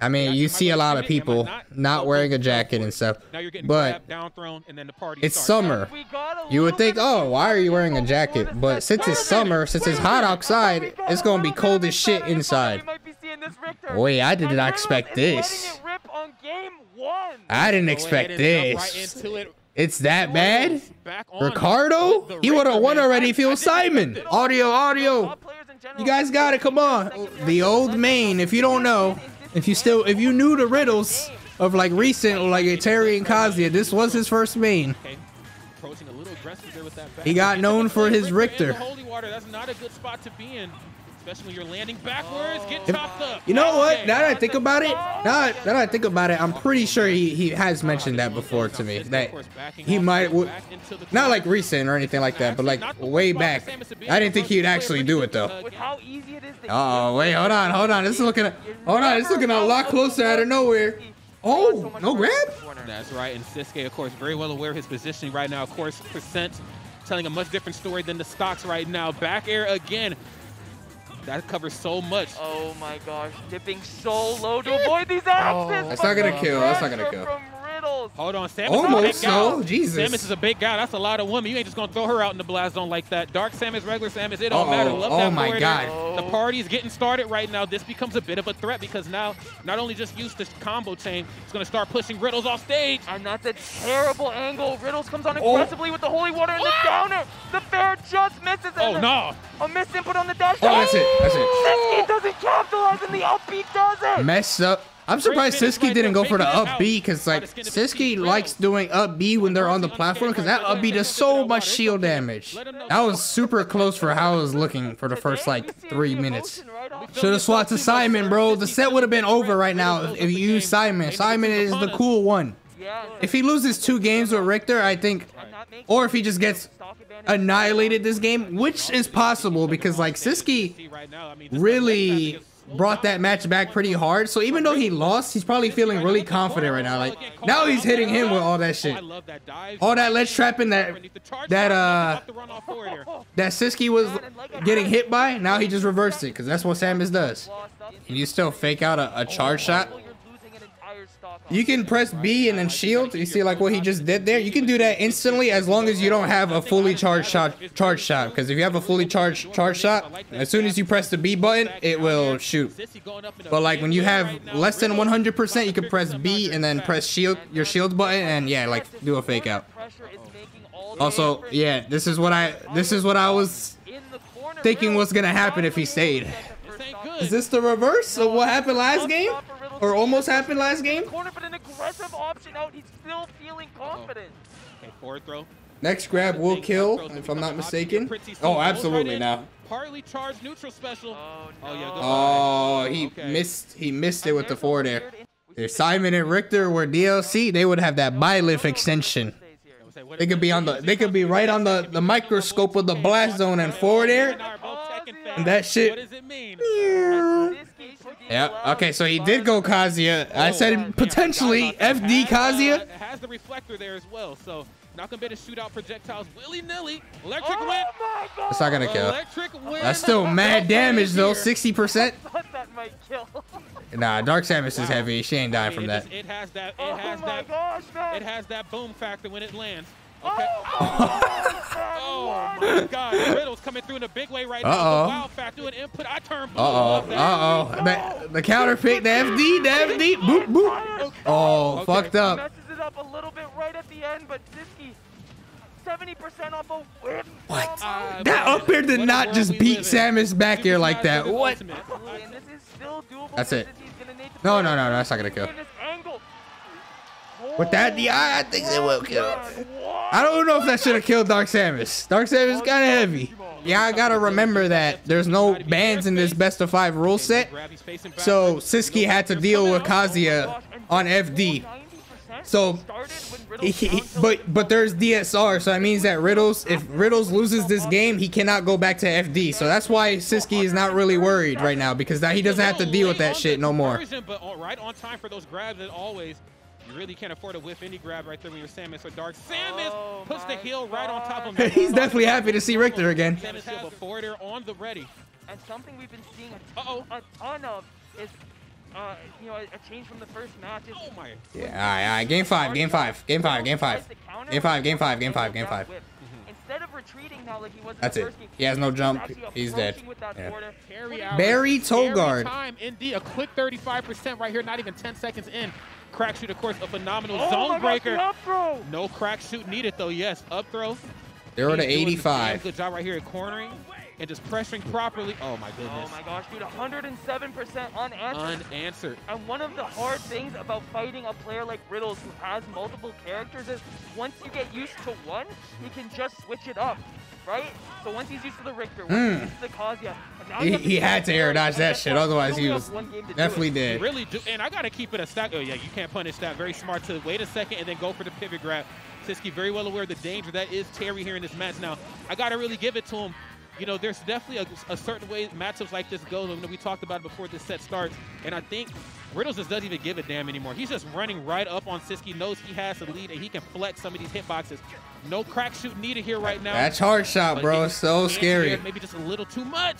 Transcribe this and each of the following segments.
I mean, you see a lot of people not wearing a jacket and stuff, but it's summer. You would think, oh, why are you wearing a jacket? But since it's summer, since it's hot outside, it's gonna be cold as shit inside. Wait, I did not expect this. I didn't expect this. It's that bad? Ricardo? He would have won already if he was Simon. Audio, audio. You guys got it. Come on. The old main, if you don't know, if you still, if you knew the riddles of like recent, like a Terry and Kazuya, this was his first main. He got known for his Richter. That's not a good spot to be in. Especially when you're landing backwards, get chopped up. You know oh, what? Now that I think about it, now, now that I think about it, I'm pretty sure he, he has mentioned that before to me. That he might, not like recent or anything like that, but like way back. I didn't think he'd actually do it though. Oh, wait, hold on, hold on. This is looking, hold on, it's looking a lot closer out of nowhere. Oh, no grab? That's right, and Sisqui, of course, very well aware of his positioning right now. Of course, percent telling a much different story than the stocks right now. Back air again. That covers so much. Oh my gosh, dipping so low to avoid these axes. Oh, that's not gonna kill. That's not gonna kill. Hold on, Samus Almost, no, Jesus. Samus is a big guy. That's a lot of women. You ain't just gonna throw her out in the blast zone like that. Dark Samus, regular Samus, it don't uh -oh. matter. Love oh that my God. The party's getting started right now. This becomes a bit of a threat because now, not only just use this combo chain, it's gonna start pushing Riddles off stage. And that's a terrible angle. Riddles comes on oh. aggressively oh. with the holy water and the downer. The fair just misses. It! Oh no! A miss input on the dash. Oh, that's it. That's it. Sisqui doesn't capitalize, and the upbeat does it. Mess up. I'm surprised Sisqui didn't go for the up B because like Sisqui likes doing up B when they're on the platform because that up B does so much shield damage. That was super close for how I was looking for the first like three minutes. Should have swapped to Simon, bro. The set would have been over right now if you use Simon. Simon is the cool one. If he loses two games with Richter, I think, or if he just gets annihilated this game, which is possible because like Sisqui really brought that match back pretty hard. So even though he lost, he's probably feeling really confident right now. Like now he's hitting him with all that shit. All that ledge trapping that that uh that Sisqui was getting hit by, now he just reversed it because that's what Samus does. Can you still fake out a, a charge shot? You can press B and then shield. You see like what he just did there? You can do that instantly as long as you don't have a fully charged shot charge shot. Because if you have a fully charged charge shot, as soon as you press the B button, it will shoot. But like when you have less than 100%, you can press B and then press shield your shield button and yeah, like do a fake out. Also, yeah, this is what I this is what I was thinking was gonna happen if he stayed. Is this the reverse of what happened last game? Or almost happened last game? Corner, but an aggressive option out. He's still feeling confident. Okay, forward throw. Next grab will kill, if I'm not mistaken. Oh, absolutely now. Partly charged neutral special. Oh, no. oh, oh he okay. missed. He missed it with the forward air. If Simon and Richter were DLC, they would have that Byleth extension. They could be on the. They could be right on the the microscope of the blast zone and forward air. And that shit. Yeah. Okay, so he did go Kazuya. Uh, I oh, said potentially FD Kazuya. Uh, has the reflector there as well, so not gonna be able to shoot out projectiles willy nilly. Electric oh win. That's not gonna kill. That's still mad damage though, 60%. Nah, Dark Samus is heavy. She ain't dying from that. It has that. It has that. It has that boom factor when it lands. Okay. Oh, oh my God! Riddle's coming through in a big way right now. Uh oh. Wow factor an input. I turn blue. Uh oh. Uh oh. The, the counter pick. The FD. The FD. Boop boop. Oh, okay. fucked up. Messes it up a little bit right at the end, but Sisqui 70% off a win. What? Uh, that up air did not just beat Samus back here like that. What? That's it. No, no, no, no. That's not going to kill. With that DI, I think they will kill. I don't know if that should have killed Dark Samus. Dark Samus is kind of heavy. Yeah, I gotta remember that there's no bans in this best of five rule set. So Sisqui had to deal with Kazuya on FD. So, he, but but there's DSR, so that means that Riddles, if Riddles loses this game, he cannot go back to FD. So that's why Sisqui is not really worried right now because that he doesn't have to deal with that shit no more. But right on time for those grabs as always. You really can't afford to whiff any grab right there when you're Samus or Dark. Samus oh puts the heel right on top of him. He's definitely happy to see Richter again. Samus heel before they're on the ready. And something we've been seeing a, uh -oh. a ton of is uh, you know, a, a change from the first match. Is Oh my. Yeah, all right, all right. Game five, game five, game five, game five. Game five, game five, game five, game five. Instead of retreating now like he was in That's the it. first game, He has no jump. He's dead. approaching with that Yeah. border. Carry out. Barry Togard. time. Indeed, a quick 35% right here, not even 10 seconds in. Crack shoot, of course, a phenomenal Oh zone breaker. gosh, up throw! No crack shoot needed, though. Yes, up throw. Zero to He's doing 85. Good job right here at cornering and just pressuring properly. Oh my oh goodness. Oh my gosh, dude, 107% unanswered. Unanswered. And one of the hard things about fighting a player like Riddles who has multiple characters is once you get used to one, he can just switch it up, right? So once he's used to the Richter, once he's used to the Kazuya, and He- you have to he had to air dodge that shit, otherwise You he was have one game to do Definitely it. did. Really do, and I gotta keep it a stack. Oh yeah, you can't punish that. Very smart to wait a second and then go for the pivot grab. Sisqui very well aware of the danger that is Terry here in this match. Now I gotta really give it to him. You know, there's definitely a, a certain way matchups like this go. You know, we talked about it before this set starts, and I think Riddles just doesn't even give a damn anymore. He's just running right up on Sisqui, knows he has the lead, and he can flex some of these hitboxes. No crack shoot needed here right now. That's hard shot, but bro. it's So scary. here, Maybe just a little too much.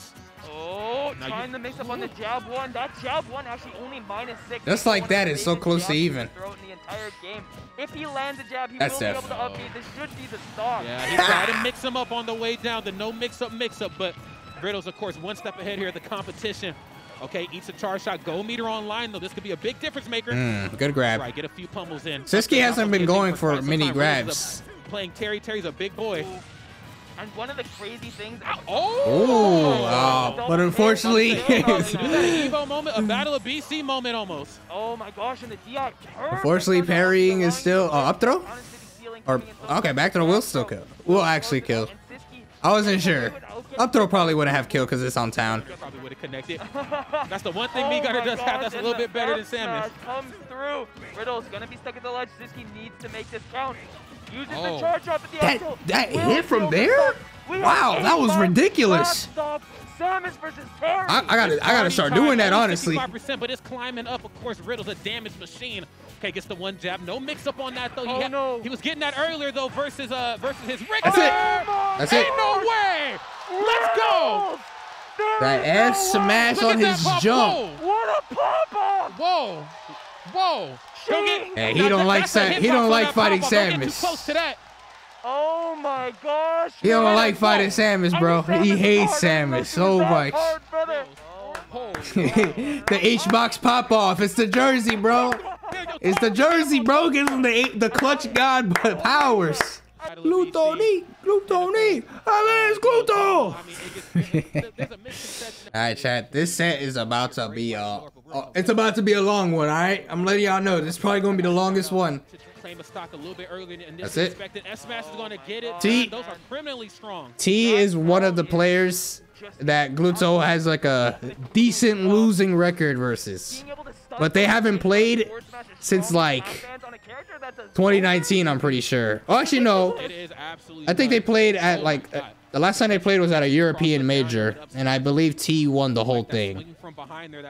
Oh, Now trying you- to mix up on the jab one. That jab one actually only minus six. Just like that, it's so close to even. can throw in the entire game. If he lands a jab, he That's will be able to upbeat. This should be the start. Yeah, he tried to mix him up on the way down. The no mix-up, mix-up. But Riddles, of course, one step ahead here at the competition. Okay, eats a charge shot. Go meter online, though. This could be a big difference maker. Mm, good grab. Right, get a few pummels in. Sisqui hasn't been going for quite many time. Riddles is grabs. a- Playing Terry. Terry's a big boy. And one of the crazy things. Oh! Ooh, uh, but unfortunately, Is that an Evo moment? A Battle of BC moment almost. Oh my gosh, and the DI. Unfortunately, parrying is still- oh, up throw? Or Or okay, back throw will still kill. Will actually kill. I wasn't sure. Up throw probably wouldn't have killed because it's on town. Probably would have connected. That's the one thing Mii Gunner does have that's a little bit better than Samus. Comes through. Riddle's gonna be stuck at the ledge. Sisqui needs to make this count. Uses Oh. the charge up at the That- actual. that Will hit from there? stop. We have Wow, that was ridiculous. lap stop. Samus versus Terry. I, I gotta, I gotta start doing that honestly. 55%, but it's climbing up. Of course, Riddle's a damage machine. Okay, gets the one jab. No mix up on that though. He, Oh, had- no. he was getting that earlier though versus uh versus his Richter. That's it. Oh That's Ain't it. no way. Let's go. There That is ass no smash Look on his pop. jump. What a pop off! Whoa. Whoa. Whoa. Don't get. Hey, he Now, don't like that's Sam- he don't like fighting pop-up. Get too Samus. close to that. Oh my gosh. He don't man. like fighting Samus, bro. I mean, He hates. Samus so much. hard, brother. Oh. the H box pop off. It's the jersey, bro. It's the jersey, bro. Gives him the the clutch god powers. Glutonny, glutonny, Alex Gluto. I mean, it gets, there's a misconception. All right, chat. This set is about to be uh, uh, it's about to be a long one. All right, I'm letting y'all know. This is probably gonna be the longest one. To claim a stock a little bit earlier than That's it. expected. S Smash is going to get it. T- Those are criminally strong. Tea is one of the players that Gluto has like a decent losing record versus. But they haven't played since, like, advance on a character that's a 2019, I'm pretty sure. Oh, actually, no. I think they played at like uh, the last time they played was at a European major, and I believe Tea won the whole thing.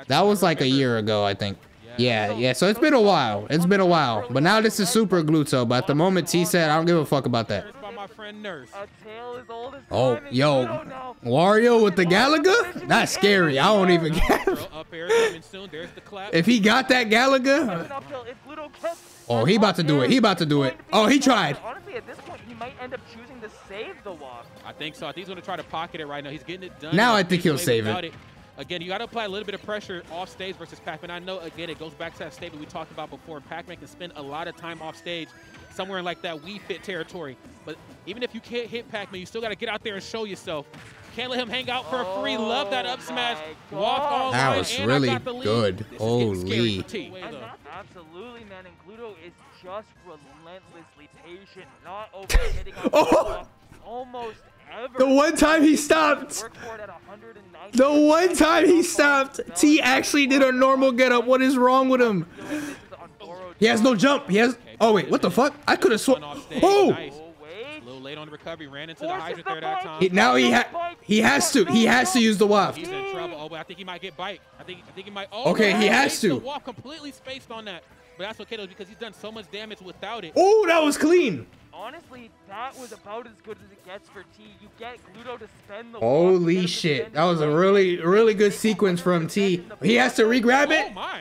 That was like a year ago, I think. Yeah, yeah. So it's been a while. It's been a while. But now this is Super Gluto. But at the moment, Tea said, I don't give a fuck about that. By my friend Nurse. A tale as old as Oh, time, yo, you. Wario with the Galaga? That's scary. I don't even get. Girl, up air coming soon. There's the clap. If he got that It's Galaga, an uphill. If Ludo gets Oh, he about to do it. He about to do it. Oh, he tried. Honestly, at this point, he might end up choosing to save the waft. I think so. I think he's going to try to pocket it right now. He's getting it done. Now I think he'll save it. Again, you got to apply a little bit of pressure off stage versus Pac-Man. I know, again, it goes back to that statement we talked about before. Pac-Man can spend a lot of time off stage, somewhere in like that Wii Fit territory. But even if you can't hit Pac-Man, you still got to get out there and show yourself. Can't let him hang out for free. Oh Love that up Oh smash. my Walk God. all That line, was and I really got the lead. good. This is getting scary Holy. for Tea. And though. that- absolutely, man. And Gluto is just relentlessly patient, not overhitting on the Oh. almost ever. the one time he stopped, Work for it at 190. the one time he stopped, Tea actually did a normal getup. What is wrong with him? This is on borrowed He has no jump. He has. Oh wait, what the fuck? I could have One sworn. Oh, Nice. A little late on the recovery. Ran into the Forces hydrant the there that time. he, now he ha he has to. He has to use the waft. He's in trouble. Oh, but I think he might get bite. I think I think he might. Oh, Okay, he has to. the Waft completely spaced on that. But that's okay though because he's done so much damage without it. Oh, that was clean. honestly, that was about as good as it gets for Tea. You get Gluto to spend the Holy waft, shit. That was a really, really good sequence from Tea. He has to re-grab Oh it. my!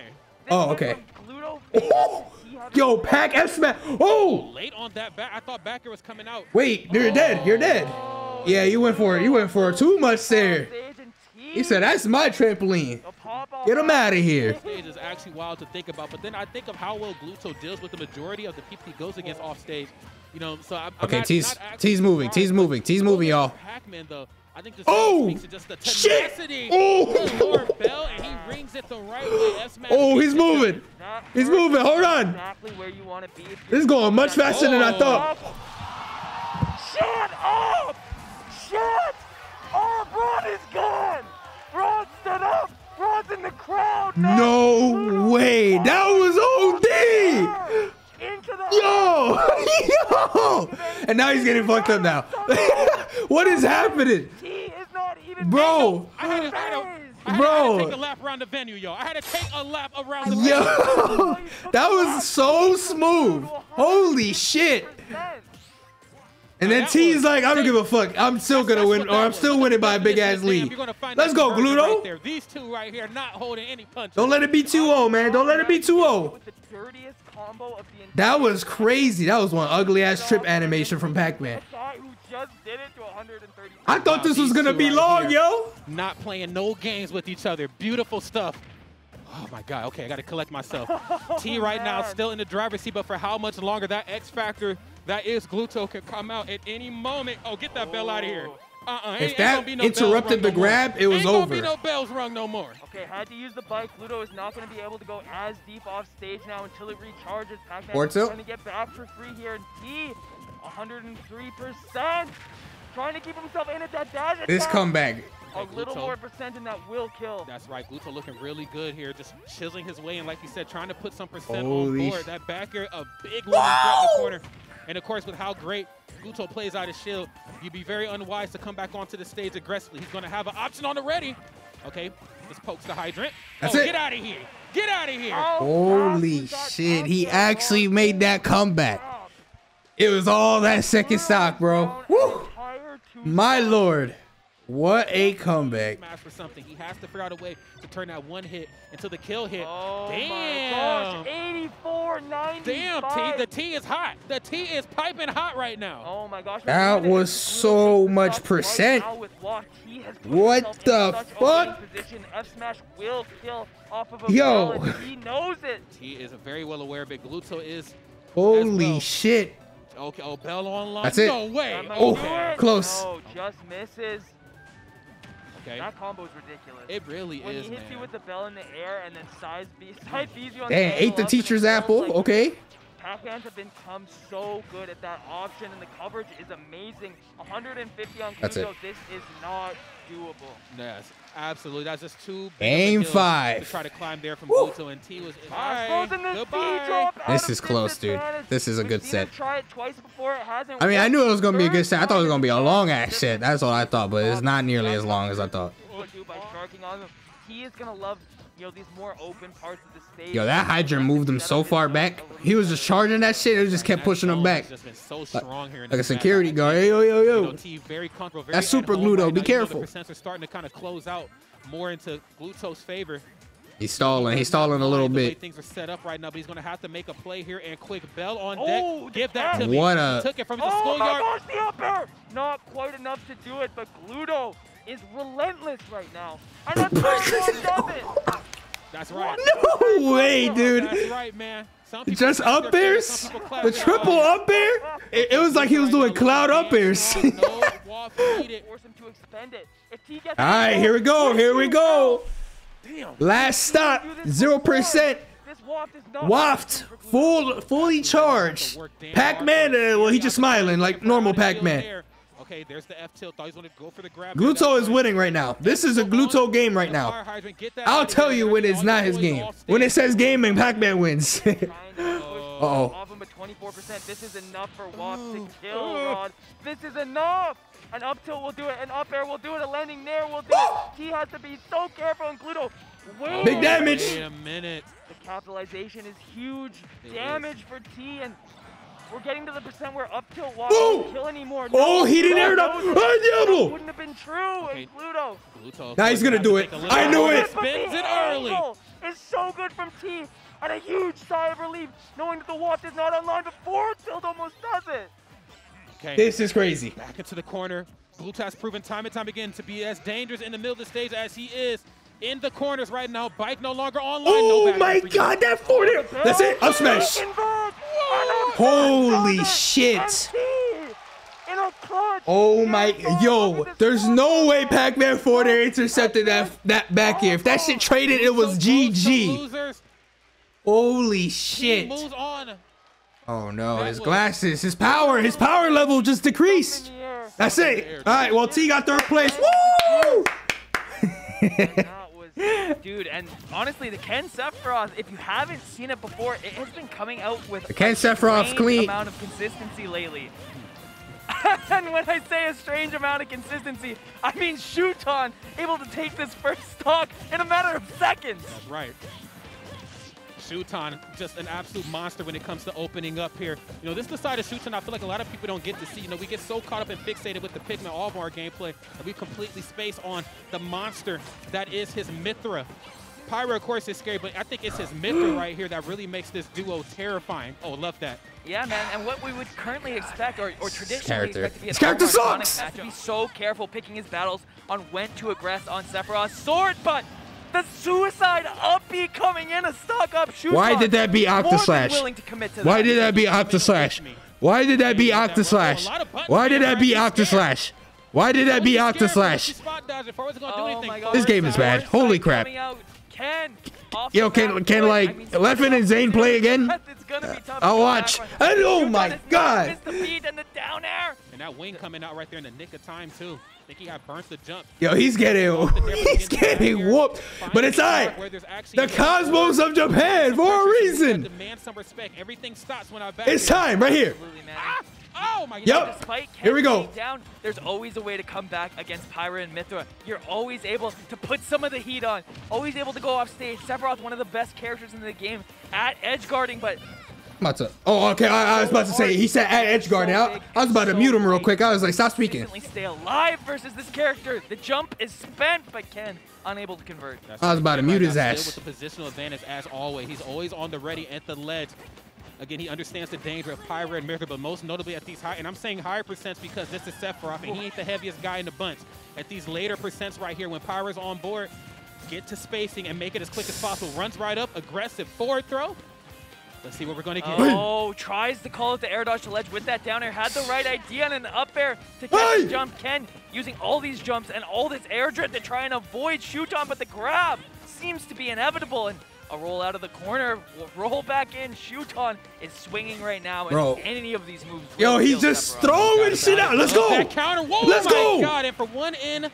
Oh, okay. Gluto Oh, yo, pack F smash. Oh, Late on that back. I thought backer was coming out. wait, you're oh. dead. You're dead. Yeah, you went for it. You went for it too much there. He said, that's my trampoline. Get him out of here. stage is actually wild to think about. But then I think of how well Gluto deals with the majority of the people he goes against off stage. You know, so I'm Okay, Tea's- Tea's moving, Tea's moving, Tea's moving, y'all. Pac-Man though, I think this Oh, speaks to just the shit. tenacity. Oh. of Lord Bell, and he rings it the right way. Oh, he's moving. He's moving. Hold on. Exactly where you want to be. This is going much faster than I Oh. thought. Shut up! Shut! Oh, Braun is gone! Braun stood up! Braun's in the crowd! now. No way. That was OD. Into the Yo, yo. And now he's getting fucked up now. what is happening? He is not even Bro. I had to, I had to, had, Bro. to take a lap around the venue, yo. I had to take a lap around the venue. Yo, that was so smooth. Holy shit. And then oh, Tea's like, I don't give a fuck. I'm still gonna win, or I'm still winning by a big ass lead. Let's go, Right. Gluto. These two right here not holding any punches. Don't let it be 2-0, man. Don't let it be 2-0. With the dirtiest combo of the That was crazy. That was one ugly ass trip animation from Pac-Man. The guy who just did it to 130. I thought this was gonna be long, yo. not playing no games with each other. Beautiful stuff. Oh my God. Okay, I got to collect myself. Oh, Tea right now still in the driver's seat, but for how much longer that X factor that is Gluto can come out at any moment. Oh, get that bell out of here. Uh-uh. If ain't- ain't that gonna be no bells interrupted rung the no more. grab, it was ain't gonna over. be no bells rung no more. Okay, had to use the bike. Pluto is not going to be able to go as deep off stage now until it recharges. Pac-Man Or is tilt. trying to get back for free here. And Tea, 103%. Trying to keep himself in at that dash This comeback. A little Gluto. more percent and that will kill. That's right. Gluto looking really good here, just chiseling his way in, like you said, trying to put some percent Holy on board. That back air, a big one in the corner. And of course, with how great Gluto plays out his shield, you'd be very unwise to come back onto the stage aggressively. He's going to have an option on the ready. Okay, just pokes the hydrant. That's oh, it. get out of here. Get out of here. Oh, Holy gosh, shit, he actually made that comeback. It was all that second stock, bro. Down Woo! My lord. What a comeback. Smash for something. He has to figure out a way to turn that one hit into the kill hit. Oh Damn. my gosh, 84, 95. Damn, Tea. The Tea is hot. The Tea is piping hot right now. Oh my gosh. That we're was so much percent. now with Watt. He has put What himself in the such fuck? opening Position. F smash will kill off of a Yo. He knows it. He is very well aware of it. Gluto is Holy well. shit. okay. Oh, Bell online. That's it. No way. Oh, Okay. close. No, just misses. Okay. That combo is ridiculous. It really when is, he hits man. you with the bell in the air and then side B, side B's you on Damn, the ate the angle up and it teacher's apple. like Okay. Pac-Mans have become so good at that option, and the coverage is amazing. 150 on That's it. This is not doable. Yes, absolutely. That's just too big Game of a hill five. to try to climb there from Woo. Gluto, and Tea was Fast bye. throws in the Goodbye. This is close, dude. This is a We've good set. Try it twice before. It hasn't I mean, I knew it was gonna be a good set. I thought it was gonna be a long ass set. That's what I thought, but it's not nearly as long as I thought. What do by sharking on him. He is gonna love, you know, these more open parts of the stage. Yo, that Hydra moved him so far back. He was just charging that shit. It just kept pushing him back. has Just been so strong Like a security guard. Hey, yo, yo, yo. Tea very comfortable. Very That's super home Gluto. right Be now. You know, careful. The percents are starting to kind of close out more into Gluto's favor. He's stalling. He's stalling a little mind the way bit. Things are set up right now, but he's going to have to make a play here. And quick bell on deck. Oh, Give that to pass. me. What He a- took it from the Oh my gosh, the up air! Not quite enough to do it, but Gluto is relentless right now. And that's why he does it. That's right. No way, dude. That's right, man. Some people Just clap up their airs? fingers, some people clap The triple eyes. up air? It, it was like he was doing cloud up airs. No, Waft needed. Force him to expend it. If he gets All right, here we go. Here we go. Damn. Last stop. Zero percent. Waft Waft. Full, fully charged. Pac-Man. Uh, well, he just smiling like normal Pac-Man. Okay, there's the F tilt. Thought he's gonna go for the grab. Gluto is winning right now. This is a Gluto game right now. I'll tell you when it's not his game. When it says game and Pac-Man wins. trying to push Uh-oh. off him, but 24%. This is enough for Waft to oh. kill Rod. This is enough. An up tilt will do it. An up air will do it. A landing nair will do it. He has to be so careful. And Gluto, wait. Big damage. Wait a minute. The capitalization is huge. It damage for Tea and We're getting to the percent where up tilt waft Boom! won't kill anymore. Oh, he didn't air it up. no, Diablo! Wouldn't have been true Okay. in Pluto. Pluto, Now he's gonna do it. take a little I knew it. But the Spins it early. angle is so good from Tea. And a huge sigh of relief knowing that the waft is not online before tilt almost does it. Okay. This is crazy. Back into the corner. Blue has proven time and time again to be as dangerous in the middle of the stage as he is in the corners right now. Bike no longer online. Oh back my air for you. god, that forward air. That's it. Up smash. Convert. Holy shit. In a. Oh my, yo, Look at this there's no way Pac-Man forward air intercepted that that back air. If that shit traded, it was So close to GG. Holy shit. Oh no, his glasses, his power, his power level just decreased. the air. That's it. All right, well Tea got third place. Woo! That was, dude, and honestly, the Ken Sephiroth, if you haven't seen it before, it has been coming out with The Ken a Sephiroth's strange clean. amount of consistency lately. and when I say a strange amount of consistency, I mean Shuton able to take this first stock in a matter of seconds. That's right. Shuton, just an absolute monster when it comes to opening up here. You know, this is the side of Shuton I feel like a lot of people don't get to see. You know, we get so caught up and fixated with the Pikmin Olimar gameplay that we completely space on the monster that is his Mythra. Pyra, of course, is scary, but I think it's his Mythra right here that really makes this duo terrifying. Oh, love that. Yeah, man, and what we would currently expect, or, or traditionally character. expect to be This character sucks! match, to be so careful picking his battles on when to aggress on Sephiroth's sword, but the suicide up B coming in a stock up shoot. Why did that be More than Octaslash? willing to commit to Why did that be Octaslash? Why did that be Octaslash? Why did that be Octaslash? Why did that be Octaslash? Oh. This game is bad. Holy crap. coming out. Ken, off Yo, can- can, like, Leffen and Zain play again? It's gonna be tough I'll watch. come back And oh my is not God. the beat and the down air. And that wing coming out right there in the nick of time, too. I think he had burnt the jump. Yo, he's getting he's getting whooped. But it's alright. The Cosmos of Japan for a reason. Demand some respect. Everything stops when I back It's time right here. Ah! Oh my Yep. god. Despite Here we go. Down, there's always a way to come back against Pyra and Mythra. You're always able to put some of the heat on. Always able to go off stage. Sephiroth, one of the best characters in the game at edge guarding, but About to- Oh, okay. I, I was about to say he said at edge guard. I, I was about to mute him real quick. I was like, stop speaking. stay alive versus this character. The jump is spent, but Ken unable to convert. That's I was about to mute his ass. With the positional advantage as always. He's always on the ready at the ledge. Again, he understands the danger of Pyra and Mythra, but most notably at these high, and I'm saying higher percents because this is Sephiroth, and he ain't the heaviest guy in the bunch. At these later percents right here, when Pyra's on board, get to spacing and make it as quick as possible. Runs right up, aggressive forward throw. Let's see what we're gonna get. Oh, tries to call it the air dodge to ledge with that down air. Had the right idea and an up air to catch Hey! the jump. Ken using all these jumps and all this air drift to try and avoid Shuton, but the grab seems to be inevitable. And a roll out of the corner, roll back in. Shuton is swinging right now. And Bro. any of these moves. Yo, he's just throwing shit out. Let's go. That counter. Whoa, Let's my go. God, and from one end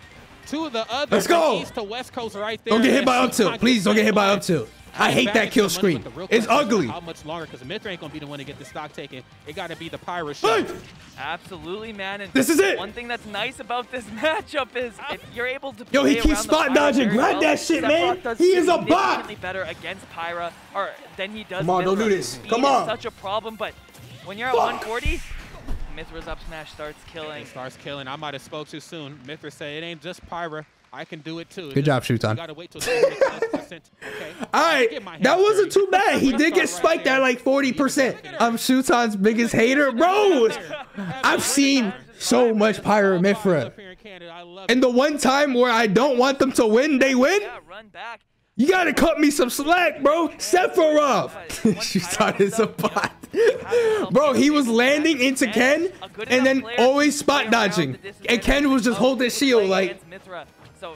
to the other. Let's go. East to West Coast right there. Don't get hit by up tilt. Please don't get hit by line. up tilt. I hate that kill the screen. but the real It's ugly. How much longer? Because Mythra ain't gonna be the one to get the stock taken. It got to be the Pyra Hey. shot. Absolutely, man. And This is it. One thing that's nice about this matchup is if you're able to Yo, he keeps around the spot dodging. Grab well, that shit, man. He is a bot. significantly better against Pyra or than he does Come on, don't do this. Speed Come on. such a problem, but when you're at 140, Mythra's up smash starts killing. It starts killing. I might have spoke too soon. Mythra said it ain't just Pyra. I can do it too. Good job, Shuton. You gotta wait till 70%. Okay. All right, that wasn't dirty. too bad. He did get start right spiked at like 40%. I'm Shuton's biggest hater. Bro, I've seen so much Pyramithra. And the one time where I don't want them to win, they win? Yeah, run back. You gotta cut me some slack, bro. Sephiroth. Shuton is a bot. Bro, he was landing into Ken and then always spot dodging. And Ken was just holding shield like, Against Mythra. So,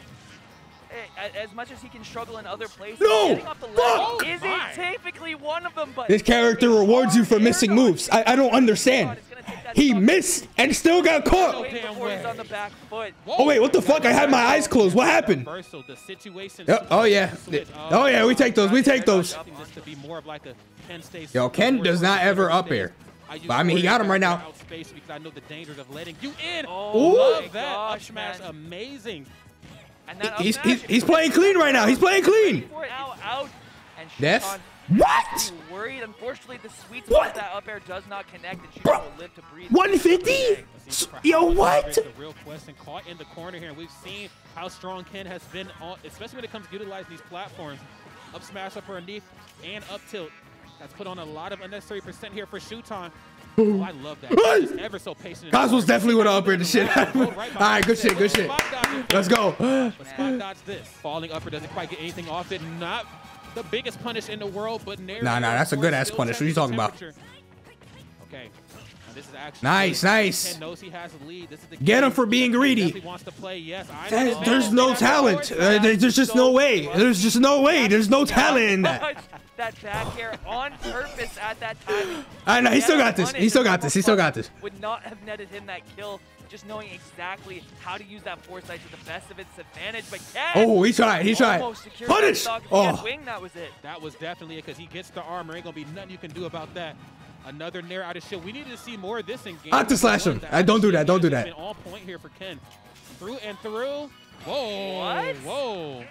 eh, as much as he can struggle in other places, No! getting off the ledge Fuck! isn't My. typically one of them. But this character rewards you for missing moves. I, I don't understand. He missed and still got caught. Wait before he's on the back foot. Oh, wait, what the fuck? I had my eyes closed. What happened? Reversal, the situation Yep, oh, yeah. Oh, yeah, we take those, we take those. I think this to be more of like a Ken stays Yo, Ken does not ever up stays. air. But, I mean, he got him right now. space because I know the dangers of letting you in. Oh Ooh. Love my that up gosh, smash, amazing. And that up He's, he's, he's playing clean right now. He's playing clean. for it now out. And Death? What? Worried. Unfortunately, the sweet What? spot of that up air does not connect, and she Bro, will live to breathe. 150? Let's see for Yo, how what? It's the real question caught in the corner here. And we've seen how strong Ken has been, on, especially when it comes to utilizing these platforms. Up smash, up underneath, and up tilt. That's put on a lot of unnecessary percent here for Shuton. Oh, I love that. He's ever so patient. Cosmos definitely would have upper the shit. All right good shit, good shit. Let's go. But spot dodge this. Falling upper doesn't quite get anything off it. Not the biggest punish in the world, but. Nah, nah, that's a good ass punish. What are you talking about? Okay. Nice, nice. Ken knows he has the lead. This is the Get him for being greedy. definitely wants to play. Yes, That- there's no talent. Uh, there's just no way. There's just no way. There's no talent in that. that back air on purpose at that time. I know, he still got this. He still got this. He still got this. Would not have netted him that kill, just knowing exactly how to use that foresight to the best of its advantage. But Ken Oh, he tried. He tried. almost secured that Punish. stock. If he had Oh, wing, that was it. That was definitely it because he gets the armor. Ain't gonna be nothing you can do about that. Another Nair out of shield. We need to see more of this in game. I have to slash him. I don't do that. Don't do that. has been on point here for Ken. Through and through. Whoa. What? Whoa.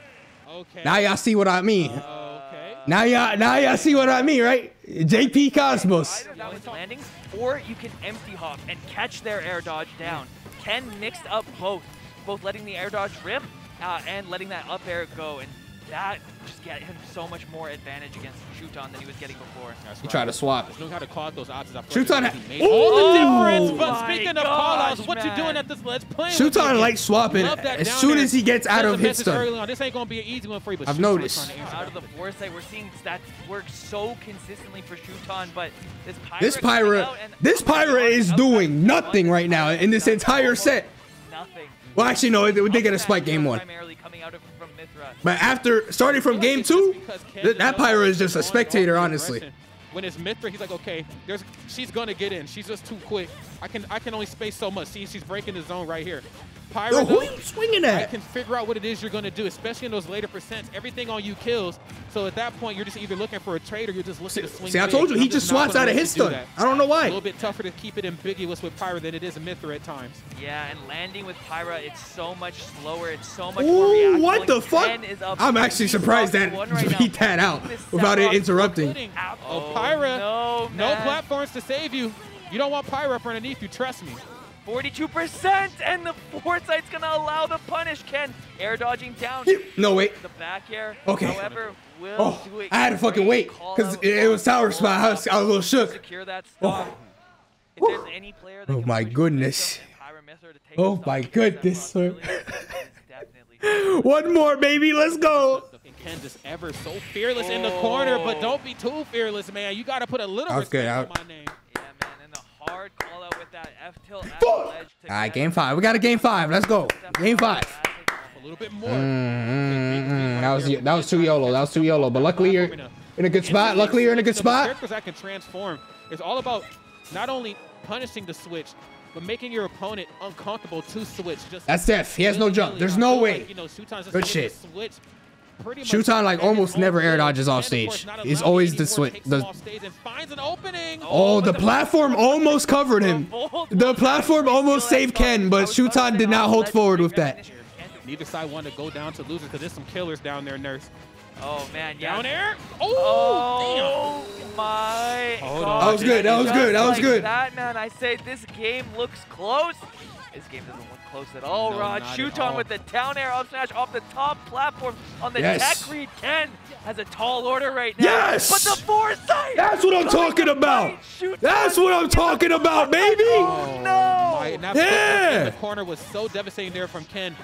Okay. now y'all see what I mean. Okay. Now y'all, now y'all see what I mean, right? JP Cosmos. Either that was landings, or you can empty hop and catch their air dodge down. Ken mixed up both, both letting the air dodge rip uh, and letting that up air go, and that just get him so much more advantage against Shuton than he was getting before. That's He right. tried to swap. Just knowing how to call out those options. I feel Shuton like made all the oh difference. But Oh speaking my of call outs, gosh, what you doing at this let's play? with me Shuton likes swapping as soon as he gets out of hit message stun. early on. This ain't gonna be an easy one for you. But I've Shuton's noticed. trying to answer Out of back. the foresight, we're seeing that work so consistently for Shuton, but this Pyra This coming Pyra, this Pyra is doing nothing right now in this entire set. Nothing. Well, actually, no, they, they get a Up spike game one. But after starting from game two, th- that Pyra is just a spectator, honestly. When it's Mythra, he's like, okay, there's, she's gonna get in. She's just too quick. I can, I can only space so much. See, she's breaking the zone right here. Pyra, Yo, who though, you swinging I at? can figure out what it is you're gonna do, especially in those later percents. Everything on you kills. So at that point, you're just either looking for a trade or you're just looking to swing. See, I told you, he I'm just swats out of his do stun. that. I don't know why. A little bit tougher to keep it ambiguous with Pyra than it is in Mythra at times. Yeah, and landing with Pyra, it's so much slower. It's so much more Ooh, reactive. what the fuck? Ken is up I'm actually surprised that one right beat that out without it interrupting. Oh, Oh, Pyra. Oh, no, No platforms to save you. You don't want Pyra up underneath you. Trust me. 42%, and the foresight's gonna allow the punish. Ken air dodging down. No, wait. The back air, Okay. however, will Oh, do it. I had to fucking wait because it, it was tower spot. I was, I was a little shook. Secure that oh. stock. If any player that Oh my goodness. Wisdom um, and Pyra Mythra to take Oh my goodness, sir. early, it's definitely One more, baby. Let's go. And Ken just ever so fearless in the corner, but Oh. don't be too fearless, man. You got to put a little That good. respect on my name. Yeah, man, and the hard call out with that F tilt at Fuck! the ledge. All to right, get game five. We got a game five. Let's go. Game five. A little bit more. Mm, mm, mm. That was that was too YOLO. That was too YOLO. But luckily you're in a good spot. Luckily you're in a good spot. Characters that can transform. It's all about not only punishing the switch, but making your opponent uncomfortable to switch. Just That's Def. He has no jump. There's no way. Like, you know, Shuton's just Good able to shit. Switch pretty much Shuton, like, almost never air dodges off And, of course, stage. He's always the anymore, swi- takes the- him stage and finds an opening. Oh, oh the the- platform almost covered him. The platform almost saved Ken, but I was about to Shuton did not hold forward with that. recognition. Ken took- Neither side wanted to go down to losers because there's some killers down there, Nurse. Oh man, yeah. Down air. Oh, Oh my Hold god. on. That was good, that was Just good, that was like good. That man, I say this game looks close. This game doesn't look close at all, No, Rod. not at Shuton with the down air up smash off the top platform on the Yes. tech read. Ken has a tall order right now. Yes! But the foresight! That's what I'm talking about. Shoot That's what I'm talking about, baby. Oh, no. My, and that Yeah. footwork the corner was so devastating there from Ken.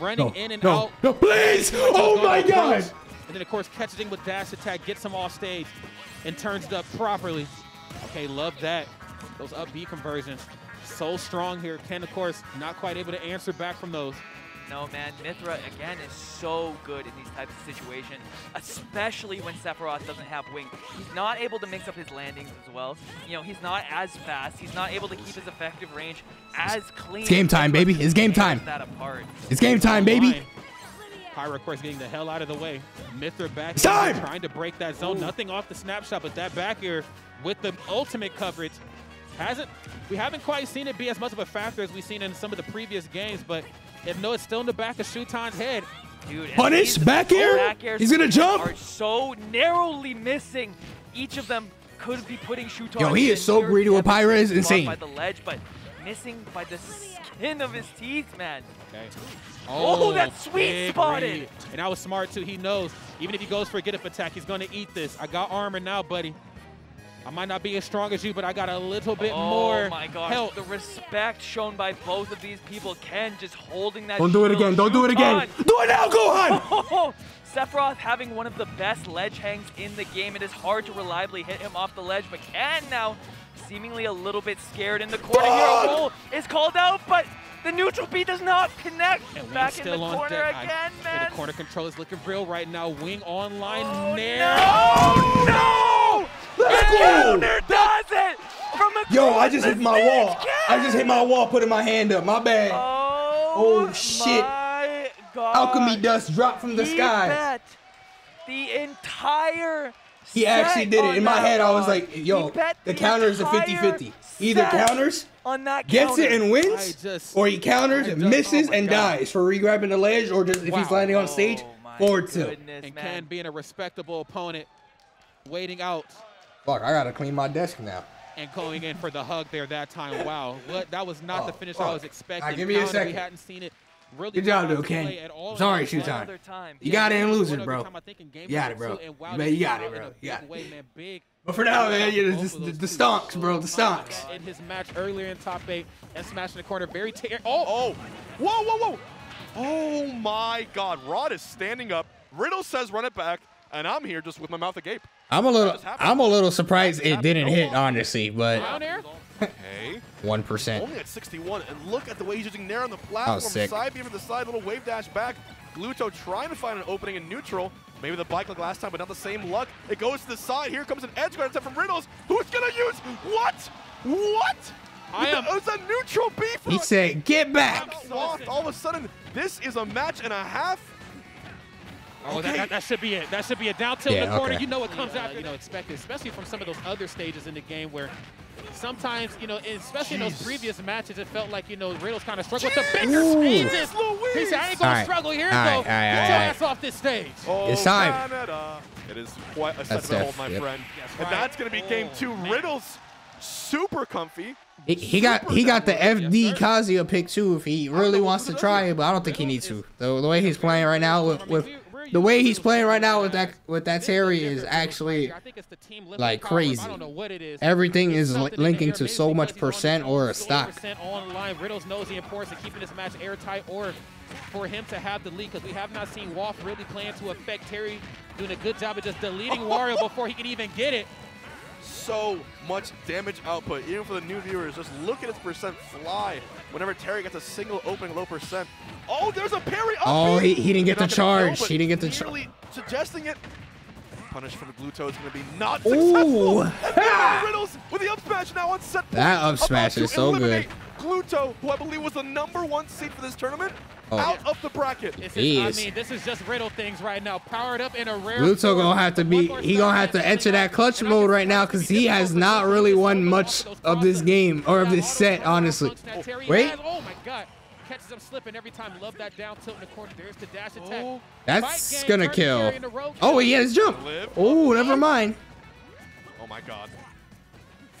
Running No, in and no, out. no, please. Just Oh my approach. God. And then, of course, catches him with dash attack, gets him off stage, and turns it up properly. Okay, love that. Those up B conversions. So strong here. Ken, of course, not quite able to answer back from those. No, man. Mythra, again, is so good in these types of situations, especially when Sephiroth doesn't have wing. He's not able to mix up his landings as well. You know, he's not as fast. He's not able to keep his effective range as clean. It's game time, baby. It's game time. That apart. It's game time, baby. Line. Pyra, of course, getting the hell out of the way. Mythra back It's in, time! trying to break that zone. Nothing off the snapshot, but that back air with the ultimate coverage hasn't. We haven't quite seen it be as much of a factor as we've seen in some of the previous games, but if no, it's still in the back of Shuton's head. Dude, Punish? Back air? back airs He's gonna jump? Are so narrowly missing. Each of them could be putting Shuton. Yo, he is so greedy with devastating Pyra, it's spot insane. By the ledge, but missing by the skin of his teeth, man. Okay. Oh, oh that's sweet big spotted. read. And I was smart too. He knows even if he goes for a get up attack, he's gonna eat this. I got armor now, buddy. I might not be as strong as you, but I got a little bit oh more my gosh, help. the respect shown by both of these people. Ken just holding that. Don't do it again. Don't do it again. Shuton Do it now, Gohan! Oh, Sephiroth having one of the best ledge hangs in the game. It is hard to reliably hit him off the ledge, but Ken now seemingly a little bit scared in the corner here. A roll is called out, but the neutral B does not connect. And Back in the still on corner deck. Again, yeah, man. the corner control is looking real right now. Wing online Oh, nair. no! Oh, no! Let's And go! Counter does it! From Yo, I just hit my stage, wall. I just hit my wall, putting my hand up. My bad. Oh, Oh, shit. my God. Alchemy dust dropped from the he sky. bet the entire He actually did it. In my that head, I was like, yo, He the counter is a 50-50. Either counters, on that gets it and wins, just- or he counters, I just- oh misses, oh and God. dies for re-grabbing the ledge, or just if he's landing on stage, Oh my forward tilt. goodness, and man. Ken being a respectable opponent, waiting out Fuck, I gotta clean my desk now. and going in for the hug there that time. Wow, what that was not the Oh, finish fuck. I was expecting. Alright, give me a Counter, second. We hadn't seen it really Good job, come to though, Ken. play at all in Sorry, this shoot time. Time. You got it and lose it, bro. time, I think, in game You got it, bro. two, and wow, You they bet you did got it it, bro. a You got it. way, man. Big But for now, man, you know, Both the, of the, those the two. stonks, bro, the stonks. in his match earlier in top eight and smashing the corner. Very tear. Oh, Oh, whoa, whoa, whoa. Oh my God, Rod is standing up. Riddle says run it back, and I'm here just with my mouth agape. I'm a little. I'm a little surprised it didn't hit, honestly, but down air. Hey, one percent. only at 61, and look at the way he's using Nair on the platform. sick. Side beam to the side, little wave dash back. Gluto trying to find an opening in neutral. Maybe the bike like last time, but not the same luck. It goes to the side. Here comes an edge guard attempt from Riddles. Who's gonna use what? What? I am- It was a neutral B for He said, "Get back." All of a sudden, this is a match and a half. Oh, that, Okay. that, that should be it. That should be a down tilt in the corner. okay. You know what comes after. You know, expected, especially from some of those other stages in the game where sometimes, you know, especially in those previous matches, it felt like, you know, Riddles kind of struggled with the Jeez. bigger Ooh. stages. Louise. He said, I ain't going All to struggle. Here All you right, go. all right, Get all your ass off this stage. Oh, It's time. Canada. It is quite a set That's to behold, Steph, my yep. friend. That's And that's going to be game oh, two. man. Riddles, super comfy. He, he got he got the FD Yes. Kazuya pick too if he really wants to try it, but I don't think he needs to. The, the way he's playing right now with, with the way he's playing right now with that with that Terry is actually I think it's the team limited like crazy. I don't know what it is. everything is li- something in the linking to so much because he's on percent or a stock. 40% online. Riddles knows the importance of keeping this match airtight or for him to have the lead because we have not seen Wolf really playing to affect Terry doing a good job of just deleting Wario before he can even get it. So much damage output. Even for the new viewers, just look at its percent fly whenever Terry gets a single opening low percent. Oh, there's a parry. up Oh, he- he didn't get the charge. He didn't get the charge. suggesting it. Punish from the Gluto is going to be not Ooh. successful. And Riddles with the up smash now on set. That up smash is so eliminate Gluto, who I believe was the number one seed for this tournament, Oh. out of the bracket. This He is, is. I mean, this is just Riddle things right now. Powered up in a rare. Pluto form. gonna have to be he gonna have to enter that clutch mode right now because he has not really won much of this game or of this set honestly. Wait, Oh my God. Catches him slipping every time. Love that down tilt in the corner. There's the dash attack. Oh. that's gonna kill. carry in a row. Oh, he has jump. Oh, never mind. Oh my god.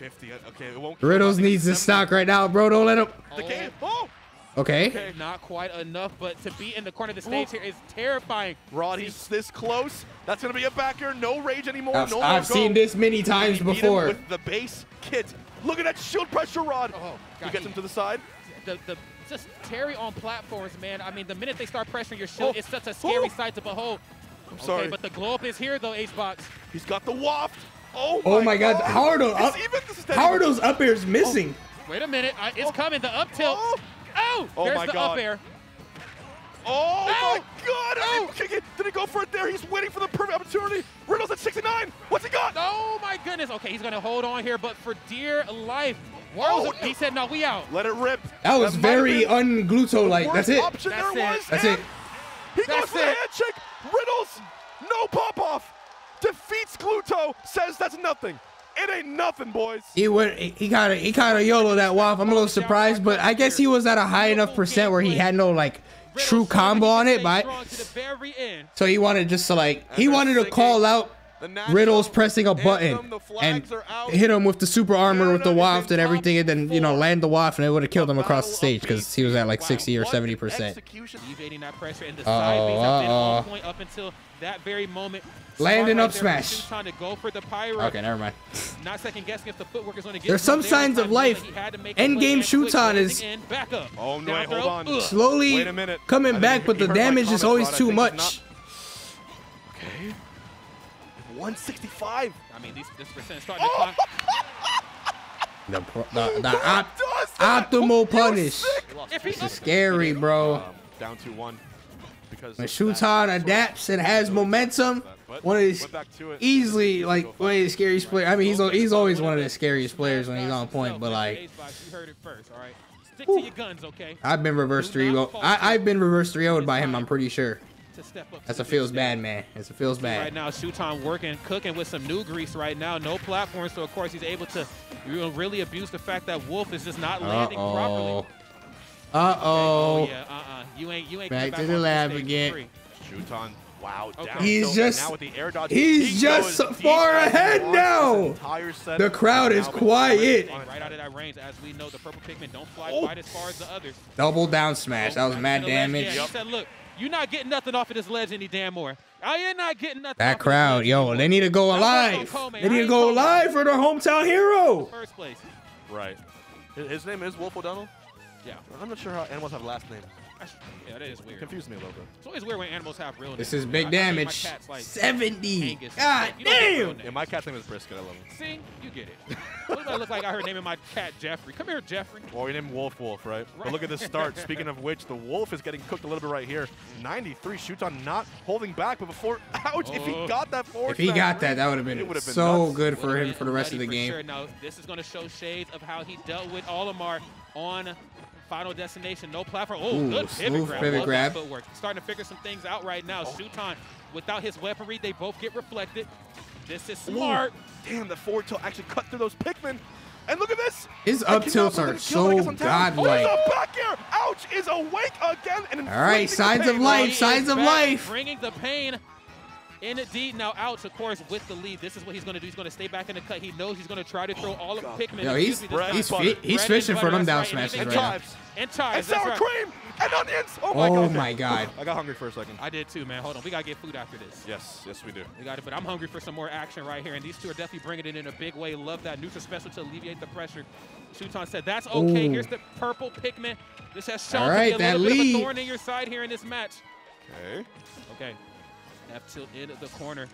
50. Uh, okay, it won't. kill Riddles him. I think needs it's to stock right now, bro. Don't let him. The game. Oh! oh. Okay. Not quite enough, but to be in the corner of the stage Ooh. here is terrifying. Rod, he's this close. That's going to be a backer. No rage anymore. I've, no more I've go. seen this many times He before. With the base kit. Look at that shield pressure, Rod. Oh, oh he gets he- him to the side. The, the, just Terry on platforms, man. I mean, the minute they start pressuring your shield, Oh. it's such a scary Oh. sight to behold. I'm sorry. Okay, but the glow up is here, though, Acebox. He's got the waft. Oh, Oh my God! How are those It's up? even. How are those up airs missing? Oh, wait a minute. I, it's Oh. coming. The up tilt. Oh. Oh, Oh there's my the God. up air. Oh Ow. my God! Oh. Did he, did he go for it there? He's waiting for the perfect opportunity. Riddles at 69. What's he got? Oh my goodness. Okay, he's gonna hold on here, but for dear life, Wario's Oh, he said, "No, we out." Let it rip. That was might have very been ungluto like. That's it. That's it. was. That's it. He goes That's for the handshake. Riddles, no pop off. Defeats Gluto. Says that's nothing. It ain't nothing, boys. He went. He kind of. He kind of YOLO that waft. I'm a little surprised, but I guess he was at a high enough percent where he had no like true combo on it, but so he wanted just to like he wanted to call out Riddles pressing a button and hit him with the super armor with the waft and everything, and then you know land the waft and it would have killed him across the stage because he was at like 60 or 70 percent. Uh oh, uh oh. Up until that very moment. Landing up smash. Trying to go for the pyro. Okay, never mind. Not second guessing if the footwork is going to get. There's some signs of life. Endgame Shuton is oh no, hold on. slowly coming back, but the damage is always too much. Okay. 165. I mean, these, this percent starting to climb. The, the, the op optimal punish. This is scary, bro. Um, down to one. Because when Shuton adapts and has momentum, one of these easily like one of the scariest players. I mean, he's he's always one of the scariest players when he's on point, but like. I've been reverse 3 0 I, I've been reverse 3 0 by him, I'm pretty sure to step up. That's a feels bad, man. It's a feels bad. Right now, Shuton working, cooking with some new grease right now. No platform, so of course he's able to really abuse the fact that Wolf is just not landing uh -oh. properly. Uh oh. oh yeah, uh uh. You ain't you ain't back, back to the lab again. Shuton. Wow, okay. he's just he's just so far ahead now. The crowd is quiet. Right out of that range, as we know, the purple Pikmin don't fly oh. quite as far as the others. Double down smash. That was mad damage. He said, "Look, you're not getting nothing off of this ledge any damn more. I ain't not getting nothing. That crowd, yo, they need to go alive. They need to go alive for their hometown hero. First place. Right. His name is Wolf O'Donnell? Yeah. I'm not sure how animals have last names. Yeah, that is weird. Confused me a little bit. It's always weird when animals have real names. This is big damage. Like 70. God damn. Yeah, my cat's name is Brisket. I love him. See? You get it. what do I look like I heard naming my cat Jeffrey? Come here, Jeffrey. Well, you name Wolf Wolf, right? right? But look at this start. Speaking of which, the Wolf is getting cooked a little bit right here. 93 shoots on not holding back, but before, ouch, oh. if he oh. got that forward. If he got that, that would have been, been, so nuts. good for him for the rest of the game. Sure. Now, this is going to show shades of how he dealt with Olimar on Final destination, no platform. Oh, Ooh, good pivot grab. Pivot grab. Footwork. Starting to figure some things out right now. Oh. Shuton, without his weaponry, they both get reflected. This is smart. Ooh. Damn, the forward tilt actually cut through those Pikmin. And look at this. His up tilts are so godlike. Oh, back air. Ouch is awake again. And All right, signs of life. Signs of life. Bringing the pain Indeed, now Ouch, of course, with the lead. This is what he's going to do. He's going to stay back in the cut. He knows he's going to try to throw all of oh, Pikmin. Yo, he's, he's, he's, he's fishing for them down smashes right now. And chives. And sour right. cream. And onions. Oh, my, oh God. my God. I got hungry for a second. I did too, man. Hold on. We got to get food after this. Yes. Yes, we do. We got it. But I'm hungry for some more action right here. And these two are definitely bringing it in a big way. Love that neutral special to alleviate the pressure. Shuton said, that's okay. Ooh. Here's the purple Pikmin. This has shown right, to be a little bit of a thorn in your side here in this match. Okay. Okay. F tilt into the corner.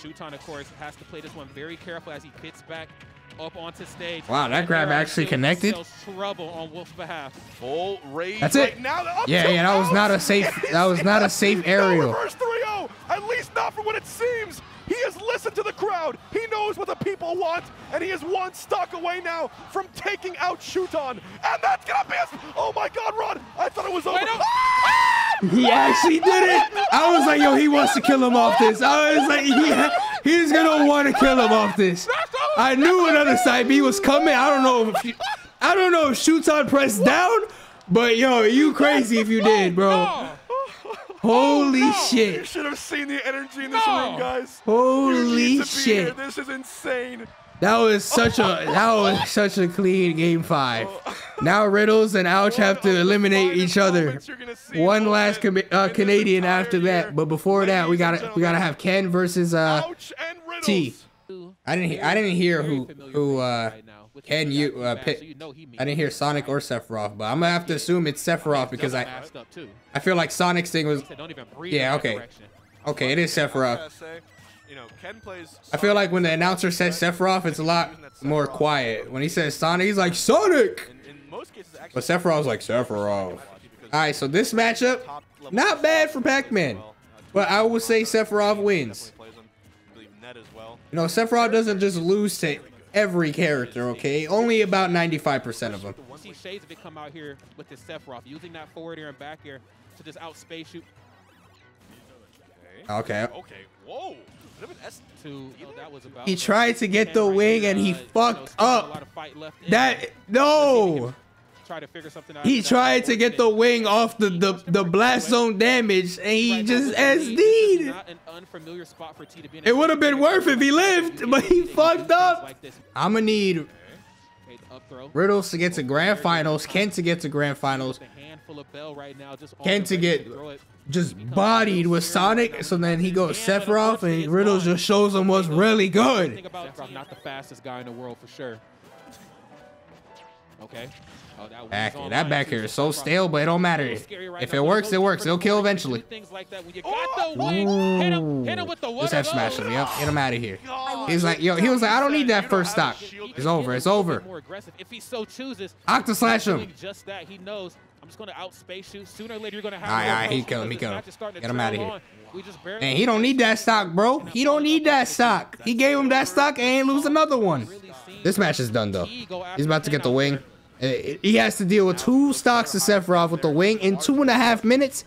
Shuton, of course, has to play this one very careful as he pits back up onto stage. Wow, that grab actually connected. Trouble on Wolf's behalf. Full rage. That's it. Right now, yeah, yeah, that was not a safe. That was not a safe aerial. Reverse 3-0. At least not for what it seems. He has listened to the crowd. He knows what the people want, and he is one stock away now from taking out Shuton. And that's gonna be us. Oh my God, Ron! I thought it was over. He actually did it. I was like, yo, he wants to kill him off this. I was like, yeah, he's gonna want to kill him off this. I knew another side B was coming. I don't know if you, I don't know if Shuton pressed down, but yo, you crazy if you did, bro. Holy oh, no. shit. You should have seen the energy in this no. room, guys. Holy shit. This is insane. That was such a that was such a clean game five. Now Riddles and Ouch have to eliminate each other. One last uh, Canadian after that, but before that we gotta we gotta have Ken versus uh Tea. I didn't I didn't hear who who uh Ken you uh pick. I didn't hear Sonic or Sephiroth, but I'm gonna have to assume it's Sephiroth because I I feel like Sonic's thing was yeah okay okay it is Sephiroth. You know, Ken plays. I feel like when the announcer says Sephiroth, it's a lot more quiet. When he says Sonic, he's like Sonic. But Sephiroth's like Sephiroth. All right, so this matchup, not bad for Pac-Man, but I would say Sephiroth wins. You know, Sephiroth doesn't just lose to every character, okay? Only about 95% of them. See shades of it come out here with this Sephiroth, using that forward air and back air to just outspace you. Okay. Okay. Whoa. To, oh, he tried to get the wing and he uh, fucked up. That no. try to figure something out. He tried to get the wing off the the, the blast zone damage, and he just this is SD'd. not an unfamiliar spot for Tea to be in. It would have been worth if he lived, but he fucked up. I'm gonna need Okay. Riddles to get to grand finals, Ken to get to grand finals, Just a handful of Bell right now, just on Ken to get throw it. Just bodied with Sonic. So then he goes Sephiroth, and Riddles just shows him what's really good. Sephiroth, not the fastest guy in the world for sure. Okay. Oh, that Back, online that back here is so stale, but it don't matter. right If it works, it works. It'll kill eventually. Things like that when you got the wing, hit him, with the Just one have of smash those. him. Yep, get him out of here. Oh God. He's like, yo, he was like, I don't need that first don't stock. It's over. It's over. More aggressive if he so chooses. Octoslash him. Just that, he knows. I'm just gonna outspace shoot. Sooner or later, you're gonna have. Alright, more alright, he approach kill him, he because kill this him. match is starting to Get him out of here. on. We just barely And he don't need that stock, bro. He don't need that stock. He gave him that stock and lose another one. This match is done though. He's about to get the wing. He has to deal with two stocks of Sephiroth with the wing in two and a half minutes.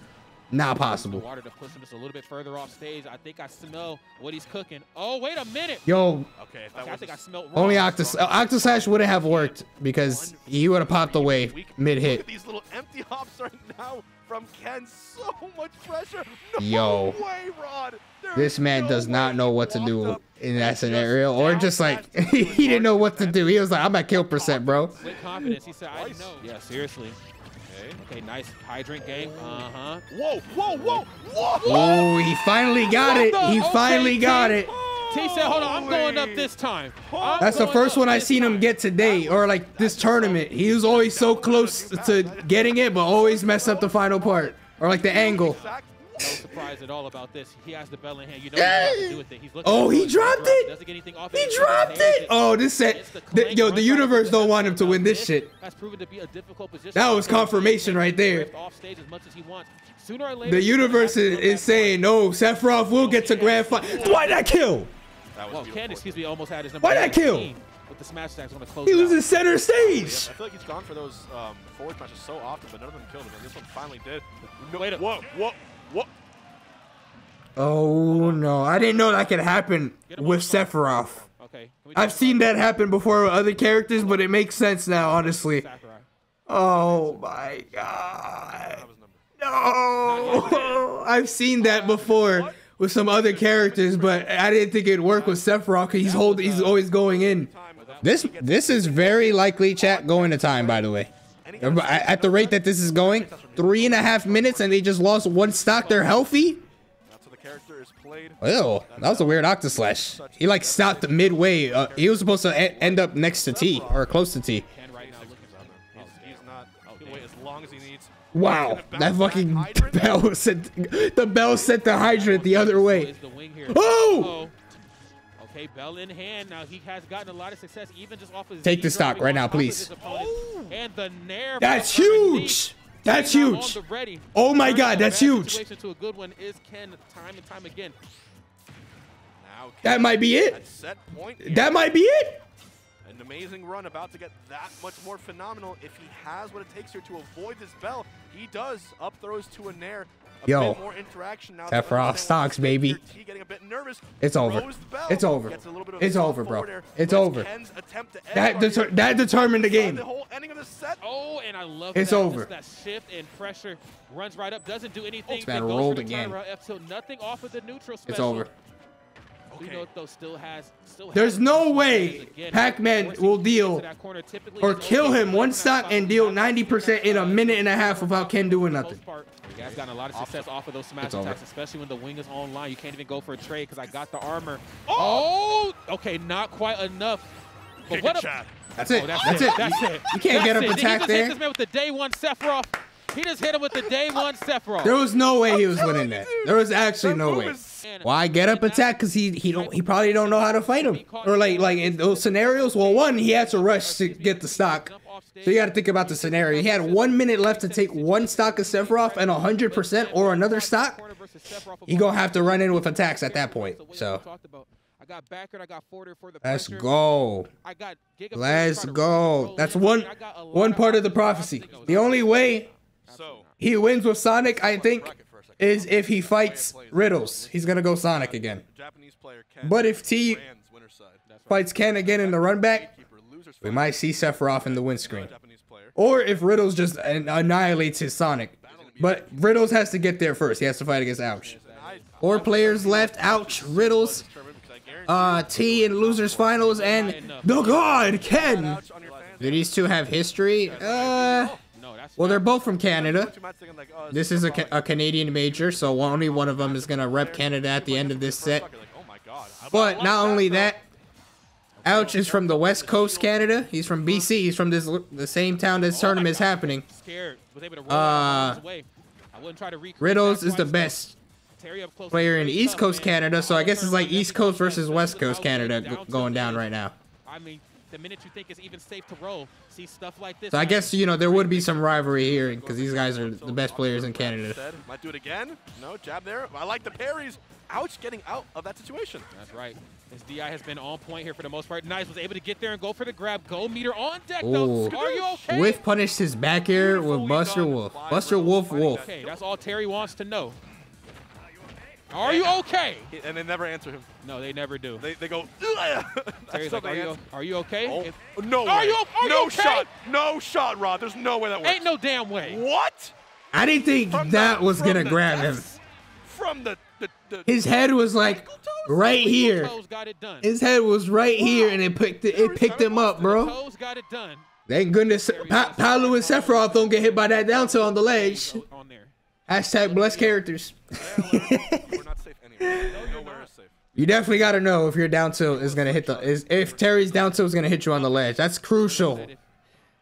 Not possible. Water to push him just a little bit further off stage. I think I smell what he's cooking. Oh, wait a minute. Yo, Okay, if that Okay, I think I smelled wrong. only Octus uh, Octoslash wouldn't have worked because he would have popped away mid-hit. these little empty hops right now from Ken. So much pressure. No Yo. way, Rod. There This man no does not know what to do up in and that just scenario, or just like he didn't know what to do. He was like, "I'm at kill percent, bro." With confidence, he said, I know. Yeah, seriously. Okay. Okay, nice hydrant game. Uh-huh. Whoa, whoa, whoa, whoa. Oh, he finally got it. What the- He okay, finally got it. Tea said, hold on, I'm going up this time. I'm That's the first one I this seen him get today, or like this tournament. He was always so close to getting it, but always mess up the final part, or like the angle. Exact- No surprise at all about this. He has the bell in hand. You know what to do with it. He's looking Oh, he dropped it. Doesn't get anything off He dropped it. Oh, this set. The The, yo, the universe don't want him to win this This shit. Has proven to be a difficult position. That was confirmation right there. Off stage as much as he wants. Sooner or later, The universe is, is saying no. Sephiroth will get to grand final. Why that kill? That was Well, beautiful. Ken, excuse me, almost had his number. Why that kill? 18 With the smash attacks, going to close He it was out. in center stage. I feel like he's gone for those um, forward smashes so often, but none of them killed him. And this one finally did. No, Wait a- whoa, whoa, whoa. Oh no, I didn't know that could happen with Sephiroth. Okay. I've seen that happen before with other characters, but it makes sense now, honestly. Oh my god. That was number. No! I've seen that before with some other characters, but I didn't think it'd work with Sephiroth because he's hold, he's always going in. Time with that. This this is very likely chat going to time, by the way. At the rate that this is going, three and a half minutes, and they just lost one stock. They're healthy. That's how the character is played. Ew, that was a weird Octoslash. He like stopped midway. Uh, he was supposed to e- end up next to Tea or close to Tea. Ken right now looking He's, he's not. He'll wait as long as he needs. Wow, that fucking bell sent the bell sent the hydrant the other way. is the wing here. Oh! Okay, Bell in hand. Now he has gotten a lot of success, even just off of Take the stock right now, please. his opponent. Oh! And the nair. That's from Herman Lee. huge. That's Now huge. ready. Oh my God, that's huge. To a good one is Ken time and time again. Now That might be it. Set point. That might be it. An amazing run about to get that much more phenomenal. If he has what it takes here to avoid this bell, he does. Up throws to a nair. A Yo. bit more interaction Sephiroth stocks, baby. here. Tea getting a bit nervous. It's over. throws the bell, It's over. a bit of It's over, bro. forward It's over. To That deter- that determined the game. The whole ending of the set. Oh, and I love It's over. That shift and pressure runs right up, doesn't do anything. This man but goes rolled again. turnaround nothing off of the neutral special. It's over. We know still has still There's has no way. Pac-Man will deal corner, Or kill him one He's stock and deal 90% in a minute and a half without Ken doing For the nothing. most part, You guys gotten a lot of success off of those smash It's over. attacks, especially when the wing is online. You can't even go for a trade because I got the armor. Oh! oh! Okay, not quite enough. But what oh, it, a Chad. That's it. Oh, that's, That's it. it. That's it. You can't That's get up it. Did he attack just hit there. this man with the day one Sephiroth. He just hit him with the day one Sephiroth. There was no way he was winning that. There was actually That no move way. Is- Why get up attack? Cause he he don't he probably don't know how to fight him. Or like like in those scenarios. Well, one he had to rush to get the stock. So you got to think about the scenario. He had one minute left to take one stock of Sephiroth and hundred percent or another stock. He gonna have to run in with attacks at that point. So I got backer, I got forward for the let's pressure. go. I got Let's go. That's one I got a lot one part of the prophecy. The only way So, he wins with Sonic, I think, is if he fights Riddles. He's gonna go Sonic again. Japanese player Ken But if Tea Rand's winner's side. fights Ken again in the run back, Keeper loses losers. We might see Sephiroth in the windscreen. Japanese. Or if Riddles just an- annihilates his Sonic. But Riddles has to get there first. He has to fight against Ouch. And I- Four players left. Ouch, Riddles, determined because I guarantee uh, Tea in losers finals, and the God Ken. Ouch on your fans. Do these two have history? Uh, No, that's well, they're both from Canada. Two matches thinking like, oh, This is a, Ca- a Canadian major, so only one of them is gonna rep Canada at the end of this set. Like, oh my God. How about But not only that, Ouch is from the West Coast Canada. He's from BC. He's from this the same town this tournament is happening. scared. Was able to roll Uh, out his way. I wouldn't try to recreate Riddles is the best Terry up close player in East Coast. Canada, so I guess it's like East Coast versus West Coast Canada down go- to going down right now. I mean, the minute you think it's even safe to roll, see stuff like this. So I guess you know there would be some rivalry here because these guys are the best players in Canada. Instead, Might do it again. No, jab there. I like the parries. Ouch, getting out of that situation. That's right. His DI has been on point here for the most part. Nice was able to get there and go for the grab. Go meter on deck Ooh. though. Are you okay? Whiff punished his back air with Buster Wolf. Buster Wolf Wolf. Okay, that's all Terry wants to know. Are you okay? And they never answer him. No, they never do. They, they go, That's Terry's like, are they you, answer. are you okay? Oh, If- no Are way. you- are you no okay? shot. No shot, Rod. There's no way that works. Ain't no damn way. What? I didn't think From that the- was gonna the grab him. From the, the, the His head was like right here. Toes got it done. His head was right here, and it picked it, it picked him up, bro. Toes got it done. Thank goodness pa- Palu and Sephiroth don't get hit by that down tilt on the ledge. On there. Hashtag blessed characters. We're not safe anywhere. Nowhere is safe. You definitely gotta know if your down tilt is gonna hit the is if Terry's down tilt is gonna hit you on the ledge. That's crucial.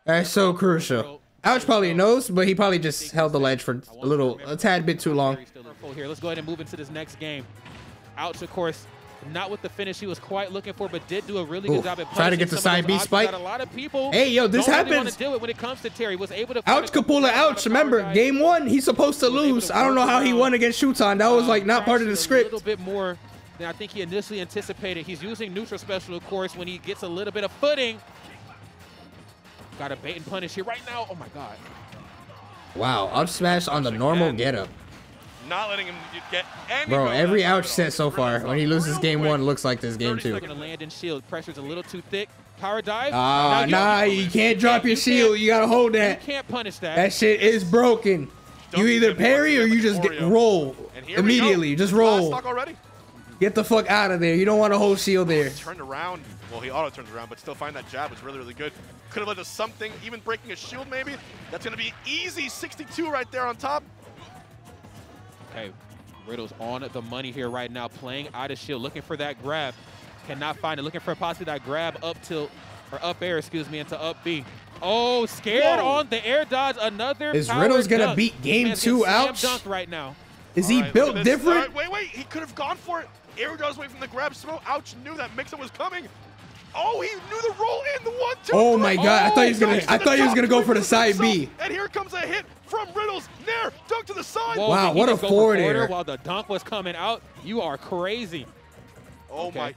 That's so crucial. Ouch probably knows, but he probably just held the ledge for a little, a tad bit too long. Still in here. Let's go ahead and move into this next game. Ouch, of course, not with the finish he was quite looking for, but did do a really Ooh, good job at try to get the side B spike. A lot of people Hey, yo, this really happens. to do it when it comes to Terry. Was able to Ouch it ouch. Remember, game one, he's supposed to lose. I don't know how he won against Shuton. That was uh, like not part of the script. A little bit more than I think he initially anticipated. He's using neutral special, of course, when he gets a little bit of footing. Got a bait and punish here right now. Oh my God. Wow, up smash on the normal getup. Not letting him get any. Bro, every ouch set so far, when he loses game quick. one, looks like this game 30 two. Going to land in shield. Pressure's a little too thick. Power dive. Ah, Now, nah, you can't drop your you shield. You gotta hold that. You that. can't punish that. That shit is broken. Don't You either parry or you just get roll And here immediately. Just Last roll. stock already. Get the fuck out of there. You don't want a whole shield there. Turned around. Well, he auto turns around, but still find that jab was really, really good. Could have led to something, even breaking a shield maybe. That's going to be easy 62 right there on top. Okay, Riddle's on the money here right now, playing out of shield, looking for that grab. Cannot find it. Looking for possibly that grab up tilt, or up air, excuse me, into up B. Oh, scared Whoa. on the air dodge. Another. Is Riddle's gonna dunk. beat game two getting slam ouch? dunked right now. Is All he right, built different? All right, wait, wait. He could have gone for it. Air dodge away from the grab. Smo Ouch knew that mix-up was coming. Oh, he knew the roll in the one, two. Oh three. my god! I thought he was gonna. Oh, I thought he was gonna go for the side. B. And here comes a hit from Riddles. Nair, dunk to the side. Whoa, Wow, what a just forward air. While the dunk was coming out, you are crazy. Oh Okay. my.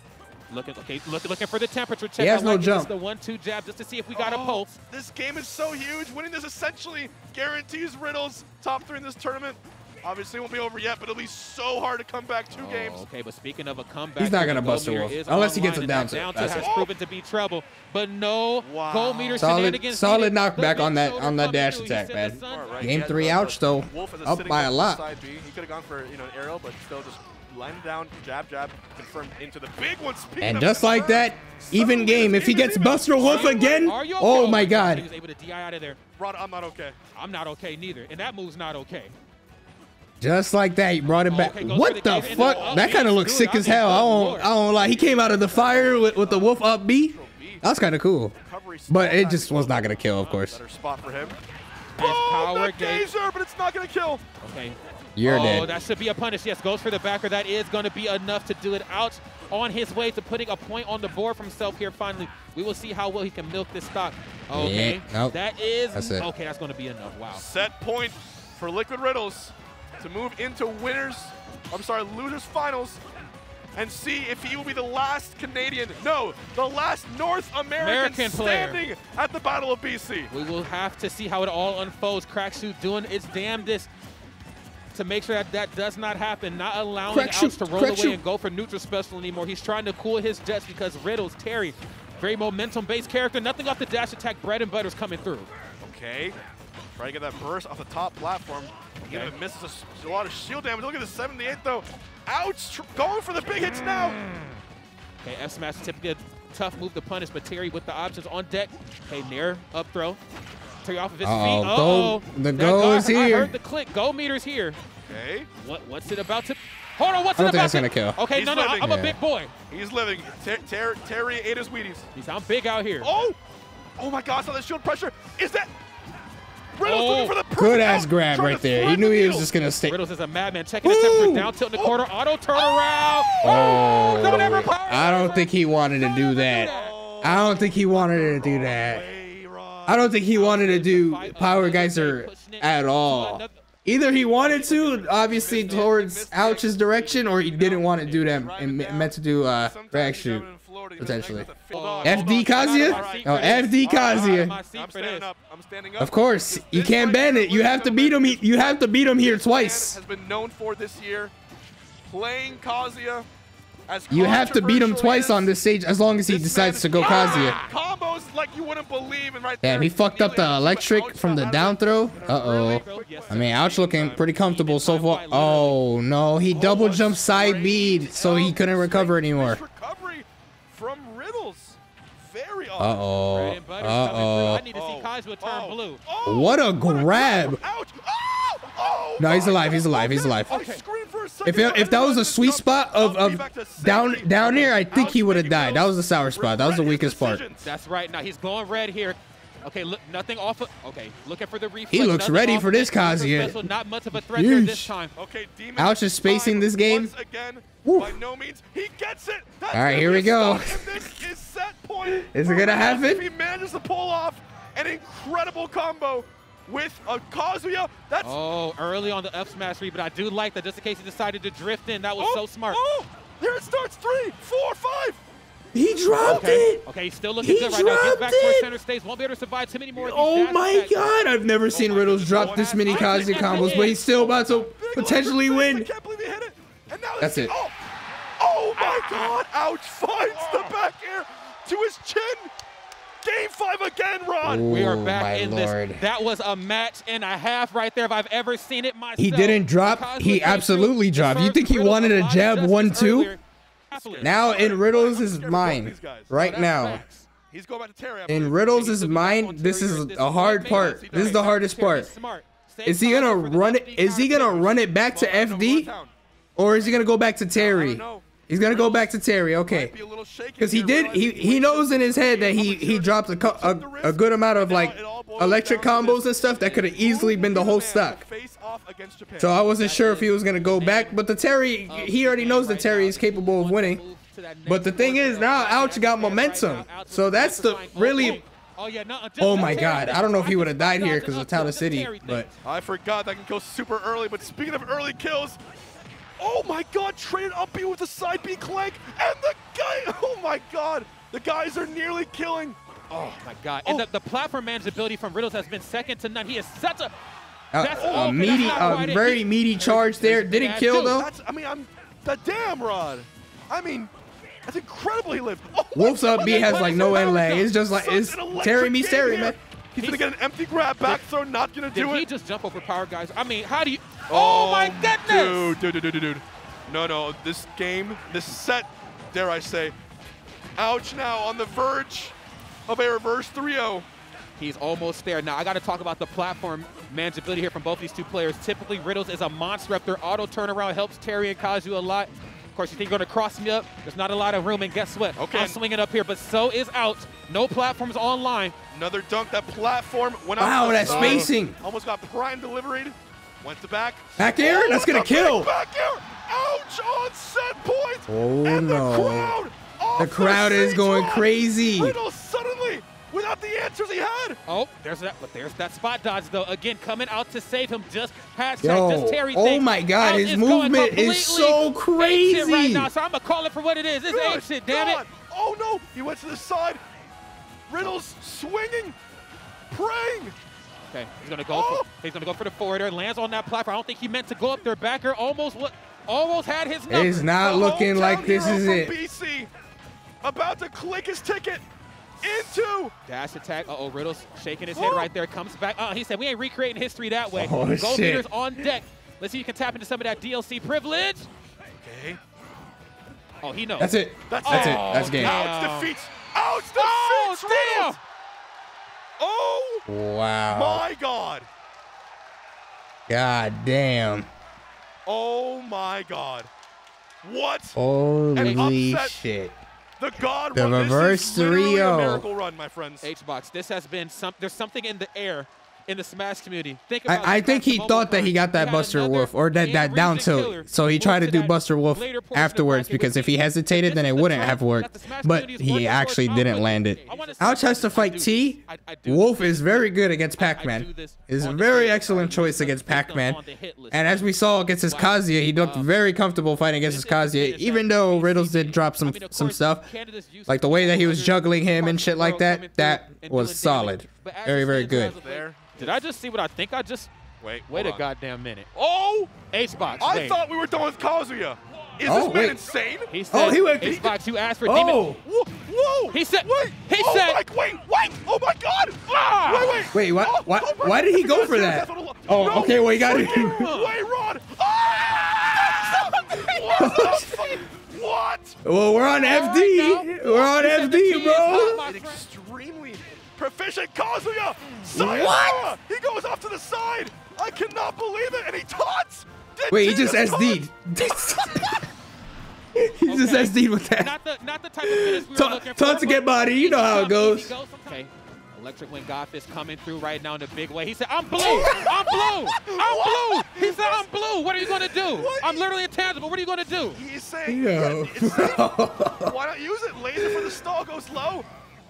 Looking, okay, look, looking for the temperature check. He has I no like jump. the one-two jab just to see if we got a Oh, pulse. This game is so huge. Winning this essentially guarantees Riddles top three in this tournament. Obviously, it won't be over yet, but it'll be so hard to come back two Oh, games. Okay, but speaking of a comeback, He's not gonna bust a wolf. Unless he gets a down and that tilt. down That's tilt it. has proven to be trouble. But no Wow. gold meter Solid- shenanigans. solid knockback on that- on that dash through. Attack, man. the sun- All right, Game he had three the- ouch, though. Wolf as Up by a lot. Side B. He could have gone for you know an arrow, but still just lined down, jab, jab, confirmed into the big one. Speaking And just like that, even suddenly game. If he gets even. Buster Wolf Are you- again, are you oh okay? oh my He was able to DI out of there. Rod, I'm not okay. I'm not okay neither, and that move's not okay. Just like that, he brought it oh, back. Okay, What the the cave into fuck? the That oh, kind of looks sick as hell. I don't, lord. I don't lie. He came out of the fire with, with the wolf up B. That's kind of cool. But it just was not gonna kill, of course. Better spot for him. His oh, Boom! power The gazer, but it's not gonna kill. Okay. You're oh, dead. that should be a punish. Yes, goes for the backer. That is going to be enough to do it out on his way to putting a point on the board for himself here finally. We will see how well he can milk this stock. Okay. Yeah, nope. That is That's it. okay, that's going to be enough. Wow. Set point for Liquid Riddles to move into winners. I'm sorry, losers finals. And see if he will be the last Canadian, no, the last North American, American player. standing at the Battle of BC. We will have to see how it all unfolds. Cracksuit doing its damnedest to make sure that that does not happen, not allowing Cracksuit, Ouch to roll Cracksuit. away and go for neutral special anymore. He's trying to cool his jets because Riddles, Terry, very momentum-based character. Nothing off the dash attack. Bread and butter's coming through. Okay. Try to get that burst off the top platform. Again, Okay. it misses a, lot of shield damage. Look at the 78 though. Ouch! Going for the big hits now. Okay, F smash typically a tough move to punish, but Terry with the options on deck. Okay, near up throw. Terry off of his Uh-oh, feet. Oh, Uh-oh. the That go got- is I heard the click. Go meter's here. Okay. What? What's it about to? Hold on. What's I it don't think about that's to? gonna kill. Okay, He's no, no. living. I'm a big boy. He's living. Ter- Ter- Terry ate his Wheaties. He's, I'm big out here. Oh! Oh my gosh, saw the shield pressure. Is that Riddle's Oh. looking for the perfect Good ass out, grab right there. He knew the he was just gonna stay. Riddles is a madman. Checking the temperature. Woo! Down tilt in the corner. Auto turnaround. Oh, Don't ever power I don't think he wanted to Don't do that. I don't think he wanted to do that. I don't think he wanted to do Power Geyser at all. Either he wanted to, obviously towards Ouch's direction, or he didn't want to do them and meant to do uh Sometimes drag shoot. Down in Florida, he potentially. makes the field off. FD Kazuya? Oh, FD Kazuya. I'm standing up. I'm standing up. Of course, you can't ban it. You have to beat him. You have to beat him here this man twice. Has been known for this year, playing Kazuya. You have to beat him twice on this stage as long as he decides to go is- Kazuya. Combos like you wouldn't believe, and right Damn, he fucked up the electric from the down throw. Uh-oh. I mean, Ouch looking pretty comfortable so far. Oh, no. He double jumped side B, so he couldn't recover anymore. Recovery from Riddles. Very odd. Uh-oh. Bread and butter's coming through. I Uh-oh. need to see Kazuya oh. turn oh. blue. Oh, What a grab. Ouch. Oh, oh No, he's alive, he's alive, he's alive. I screamed for a second, If, it, if that was a sweet spot of, of down down here, I think he would have died. That was the sour spot. That was the weakest part. That's right. Now he's going red here. Okay, look, nothing off of. Okay, looking for the reflex. He looks nothing ready for this it. Kazuya. Not much of a threat here this time. Okay, Demon Ouch is spacing this game. Once again, Woo. by no means, he gets it. That's All right, here we go. This is set point. Is it gonna happen? If he manages to pull off an incredible combo with a Kazuya, that's Oh, early on the F smash read, but I do like that just in case he decided to drift in. That was oh, so smart. Oh, here it starts. Three, four, five. He dropped Okay, it. okay, he's still looking He good right now. Gets back towards it. center stage. Won't be able to survive too many more of these Oh my attacks. god, I've never seen oh Riddles drop this many Kazuya combos, but he's still about to potentially win. I win. can't believe he hit it. And now That's it. Oh, oh my God! Ouch! Finds the back air to his chin. Game five again, Ron. We are back in lord. this. That was a match and a half right there if I've ever seen it myself. He didn't drop. Kazuya He came through, absolutely dropped. You think he wanted a a lot of jab one two? Now in Riddles' I'm scared of both mind, right now. He's going to Terry. In believe. Riddles' mind, this is a hard part. This is the hardest part. Is he gonna run it? Is he gonna run it back to FD, or is he gonna go back to Terry? He's gonna go back to Terry. Okay. Because he did, he he knows in his head that he he dropped a, a, a good amount of like electric combos and stuff that could have easily been the whole stock. So I wasn't sure if he was gonna go back, but the Terry, he already knows that Terry is capable of winning. But the thing is, now Ouch got momentum, so that's the really. Oh yeah. Oh my God, I don't know if he would have died here because of Town City, but I forgot that can kill super early, but speaking of early kills, oh my god, traded up B with the side B clank, and the guy, oh my god, the guys are nearly killing. Oh my god. Oh. And Oh. the, the platform manageability from Riddles has been second to none. He is such a a, That's a meaty, gonna a right very in. meaty charge there. Didn't bad kill too. though. That's, I mean, I'm, the damn rod. I mean, that's incredible he lived. Oh Wolf's up B has like no so end lag. It's just like Such it's an electric Terry meets game Terry, here. man. He's gonna get an empty grab back throw, not gonna do it. Did he just jump over Power Geyser? I mean, how do you Oh, oh my goodness! Dude, dude, dude, dude, dude. No, no, this game, this set, dare I say, ouch now on the verge of a reverse oh. 3-0. He's almost there. Now I got to talk about the platform manageability here from both these two players. Typically, Riddles is a monster up there. Auto turnaround helps Terry and Kazu a lot. Of course, you think you're going to cross me up. There's not a lot of room, and guess what? Okay. I'm swinging up here, but so is out. No platforms online. Another dunk, that platform went out. Wow, that side. Uh, spacing. Almost got prime delivered. Went to back. Back air? Oh, that's gonna kill. big Back air. Ouch on set point. Oh, and no. The crowd, The crowd is going Ron. crazy. Riddle suddenly, without the answers he had. Oh, there's that. But there's that spot dodge though. Again, coming out to save him. Just hashtag Yo, just Terry. oh thing. my God, Out his is movement is so crazy right now. So I'm gonna call it for what it is. It's Good ape shit. Damn God. it. Oh no, he went to the side. Riddle's swinging, praying. Okay, he's gonna go. Oh! For, he's gonna go for the forwarder. Lands on that platform. I don't think he meant to go up there. Backer almost what? Almost had his number. It's not The looking like this is it. BC, about to click his ticket. Into. Dash attack. Uh oh, Riddle's shaking his head right there. Comes back. Uh, he said, We ain't recreating history that way. Oh, Gold shit. meters on deck. Let's see if you can tap into some of that DLC privilege. Okay. Oh, he knows. That's it. That's That's it. it. That's game. Damn. Ouch defeats. Ouch defeats. Oh, damn. Oh Wow. my God. God damn. Oh my God. What? Holy upset. shit. The God The run. This reverse is literally a 3-0. miracle run, my friends. H-Box, this has been some. There's something in the air in the Smash community. Think about I, I think he thought that he got that had Buster Wolf or that, that down tilt. So he tried to do Buster Wolf later portion of afterwards because if he hesitated, then it wouldn't have worked. But he actually didn't land it. I wanna see Ouch has to fight. Tea. I- I do Wolf is very good against Pac-Man. Is a very excellent choice against Pac-Man. on the hit list. And as we saw against his Kazuya, he looked very comfortable fighting against his Kazuya, even though Riddles did drop some I mean, of some stuff. Like the way that he was juggling him and shit like that, that was solid. Damage. But as Very, very good. as of late- There. Did I just see what I think I just? Wait. Wait a on. goddamn minute. Oh! H-Box. I wait. thought we were done with Kazuya. Is Oh, this man wait. insane? He said, Oh, he went- H-Box, you asked for Oh. demon. Whoa! Whoa! He said- Wait! he oh said- My, wait! Wait! Oh my God! Ah! Wait! Wait! Wait, what- Oh, what- oh my- why did he go for that's that? Oh, no, okay, well, he got it. Wait, Rod! Ah! what the fuck? What? Well, we're on All right, FD. now. We're on He said the FD, key is hot, bro. Proficient Kazuya! Sayonara! He goes off to the side! I cannot believe it! And he taunts! Did Wait, he just? SD'd. he just SD'd with that. Not the, not the type of finish we were Ta- looking for. taunts to get body, you know how it easy goes. come, easy go sometimes. Okay. Electric Wind Godfist coming through right now in a big way. He said, I'm blue! I'm blue! I'm blue! He said, I'm blue! What are you gonna do? What? I'm literally intangible. What are you gonna do? He's saying, Yo. yeah, it's safe. why not use it? Laser for the stall goes low.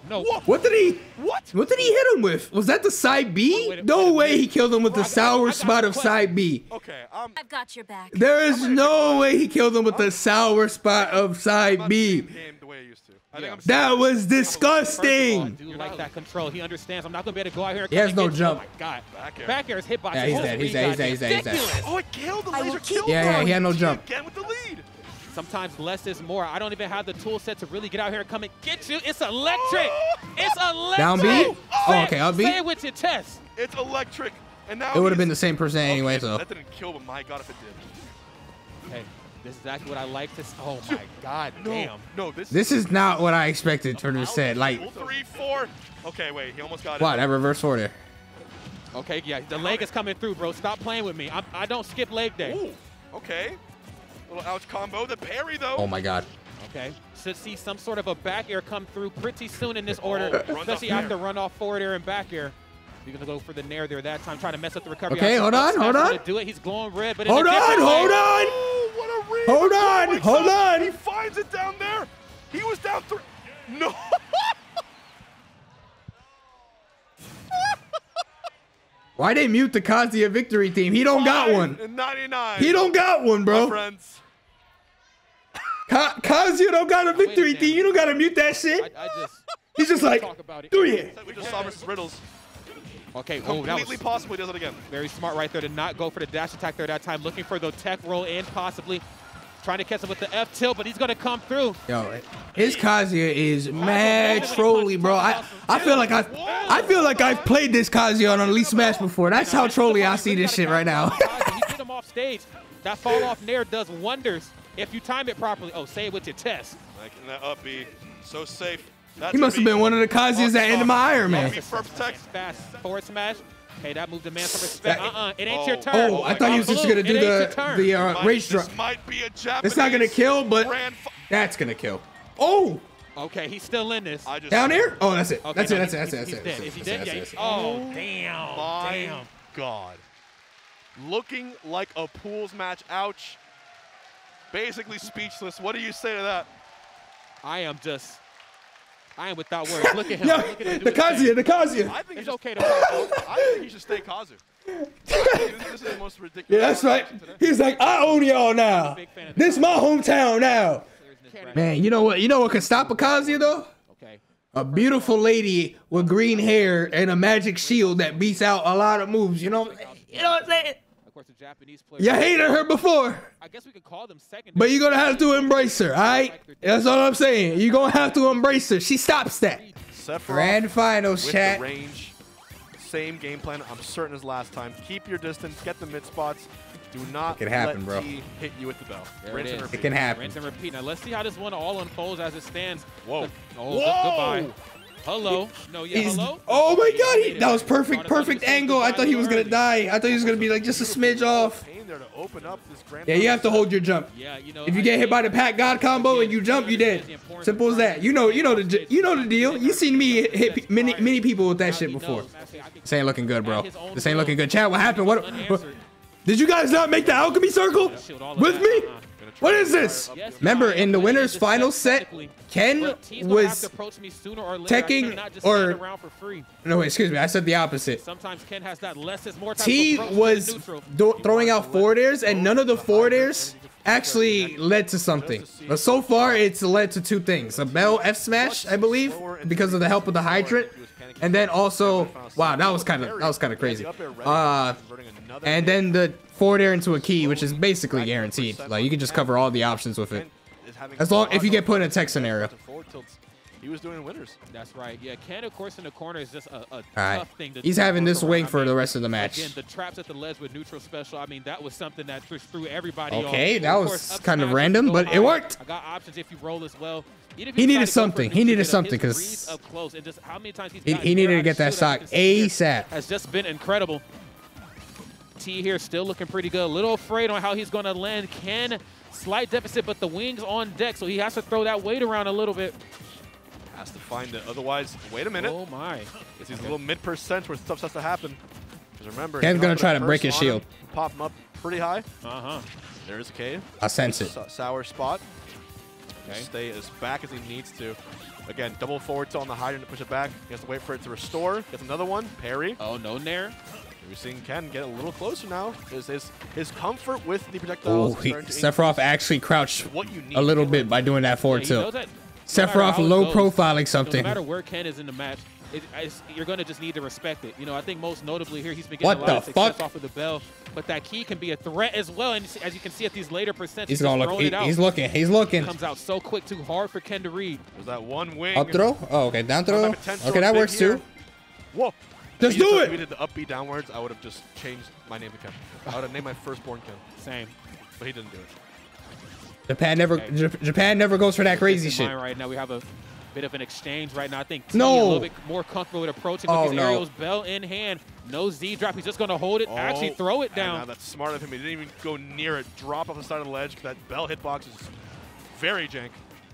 No. What? What did he? What? What did he hit him with? Was that the side B? Wait a- No wait way minute. he killed him with the sour got spot of side B. Okay, um, I've got your back. There is no way he killed him with the sour spot of side B. seeing the game the way I used to. I think Yeah. That was First of all, I disgusting. do like that control. He understands. I'm not gonna be able to go out here. And He has no and jump. Oh my god. Back air. Back air is hit by. Yeah, he's dead, he's dead, he's dead, he's dead, he's dead. Oh, it killed the I will laser killed Yeah, yeah, he had no G jump. Again with the lead. Sometimes less is more. I don't even have the tool set to really get out here and come and get you. It's electric. Oh! It's electric. Down B? Oh, okay, up B? Say it with your chest. It's electric. And now It would have been the same person anyway, Okay, so. That didn't kill, but my God, if it did. Hey, this is exactly what I like to. s- Oh my god, No, damn. no, this. This is not what I expected Turner said. Like, three, four. Okay, wait, he almost got what? it. That reverse four there. Okay, yeah, the leg is coming through, bro. Stop playing with me. I, I don't skip leg day. Ooh, okay. Little ouch combo. The parry though. Oh my god. Okay, should see some sort of a back air come through pretty soon in this Oh, order, runs off especially there. after run off forward air and back air. You're gonna go for the nair there that time, trying to mess up the recovery. Okay, hold on, hold on. Do it. He's glowing red, but Hold on, different way. hold on. Oh, what a read. Hold The door on, hold up. on. He finds it down there. He was down three. No. Why they mute the Kazuya victory team? He don't got one. 99. He don't got one, My bro. friends. Ka- Kazuya don't got a victory minute. team. You don't gotta mute that shit. I just He's just like, talk about it. do it. We just saw versus Riddles. Okay, oh, that Completely was possibly does it again. very smart right there to not go for the dash attack there that time, looking for the tech roll in possibly. Trying to catch him with the F tilt, but he's gonna come through. Yo, his Kazuya is mad trolly, bro. I, I feel like I I feel like I've played this Kazuya on Elite Smash before. That's how trolly I see this shit right now. he hit him off stage. That fall off nair does wonders if you time it properly. Oh, say it with your chest. Like in that up B. So safe. That's He must have been one of the Kazuyas that ended my Iron Man. Up B for protect. Fast forward smash. Hey, that moved the man some respect. Uh-uh, it ain't Oh. your turn. Oh, I thought he was just gonna do ain't the turn. the uh, Might- rage drop. This might be a Japanese. It's not gonna kill, but that's gonna kill. Oh, Okay, he's still in this. I just down here? Oh, that's it. Okay, That's it. no, That's it. he's- That's it. he's That's dead. it. Is he That's it. That's Yeah. it. he- Oh, damn. My Damn. God. Looking like a pools match. Ouch. Basically speechless. What do you say to that? I am just. I am without words. Look at him. Yo, Look at him do the. Kazuya, the Kazuya. I think It's he okay to pop I think he should stay Kazu. this, this is the most ridiculous. Yeah, that's right. today. He's like, I own y'all now. Big fan of This my hometown now. Man, you know what? You know what could stop a Kazuya though? Okay. A beautiful lady with green hair and a magic shield that beats out a lot of moves. You know, you know what I'm saying? Of course, the Japanese players. You hated her before, I guess we could call them second. but you're gonna have to embrace her. All right? That's all I'm saying. You're gonna have to embrace her. She stops that. Sephiroth Grand finals, with chat. range. Same game plan, I'm certain as last time. Keep your distance, get the mid spots. Do not It can happen, let bro. Tea hit you with the bell. There Rinse it and is. repeat. It can happen. Rinse and repeat. Now let's see how this one all unfolds as it stands. Whoa. The- oh, good- Whoa! goodbye. Hello. No, yeah, He's- hello. oh my god, he, that was perfect, perfect angle. I thought he was gonna die. I thought he was gonna be like just a smidge off. Pain there to open up this grand Yeah, you have to hold your jump. Yeah, you know. If you get hit by the Pat God combo and you jump, you dead. Simple as that. You know, you know the you know the deal. You seen me hit, hit many many people with that shit before. This ain't looking good, bro. This ain't looking good. Chat, what happened? What? what did you guys not make the alchemy circle with me? What is this? Remember, in the winners final set, Ken was teching or- no, wait, excuse me. I said the opposite. Sometimes Ken has that less is more type Tea of approach to was the neutral. do- throwing out forward airs, and none of the forward airs actually led to something. But so far, it's led to two things: a Bell F smash, I believe, because of the help of the hydrant, and then also, wow, that was kind of that was kind of crazy. Uh, and then the forward air into a key, which is basically guaranteed. Like you can just cover all the options with it. As long if you get put in a tech scenario. He was doing winners. That's right. Yeah, Ken, of course, in the corner is just a, a All right, tough thing to he's having this wing around. I for the rest of the match. Again, the traps at the ledge with neutral special. I mean, that was something that threw everybody off. Okay, Of that was course, kind of random, but it worked. I got options if you roll as well. He needed try to go for something. He needed something something, 'cause reads up close and just how many times he's He- he needed to get that stock ASAP. Has just been incredible. Tea here still looking pretty good. A little afraid on how he's going to land. Ken, slight deficit, but the wings on deck, so he has to throw that weight around a little bit. Has to find it. Otherwise, wait a minute. Oh my. It's these little mid percent where stuff has to happen. Because remember, Ken's gonna try to break his on him, shield. Pop him up pretty high. Uh-huh. There's a cave. I sense it. Sou- sour spot. Okay. Stay as back as he needs to. Again, double forward tilt on the hydrant to push it back. He has to wait for it to restore. Gets another one. Parry. Oh, no nair. We're seeing Ken get a little closer now. His his, his comfort with the Oh, projectiles. is he, Sephiroth actually crouched what you need a little bit by doing that forward he knows tilt. that no Sephiroth low goes, profiling No matter something. where Ken is in the match, it, it's, you're going to just need to respect it. You know, I think most notably here, he's been getting What a lot of success fuck? off of the bell, but that key can be a threat as well. And as you can see at these later percents, He's just gonna look. he- it out. he's looking. He's looking. Comes out so quick, too hard for Ken to read. There's that one wing. Up throw. Oh, okay. Down throw. Okay, that works here. too. Whoa. Just If he do it. If we did the upbeat downwards, I would have just changed my name to Ken. I would have named my firstborn Ken, Same. but he didn't do it. Japan never. Okay. J- Japan never goes for that crazy Keep in mind shit. Right now, we have a bit of an exchange right now. I think Tea No. a little bit more comfortable with approaching Oh, with his no. aerials bell in hand. No Z drop. He's just going to hold it, actually Oh, throw it and Now down. that's smart of him. He didn't even go near it. Drop off the side of the ledge. That bell hitbox is very jank.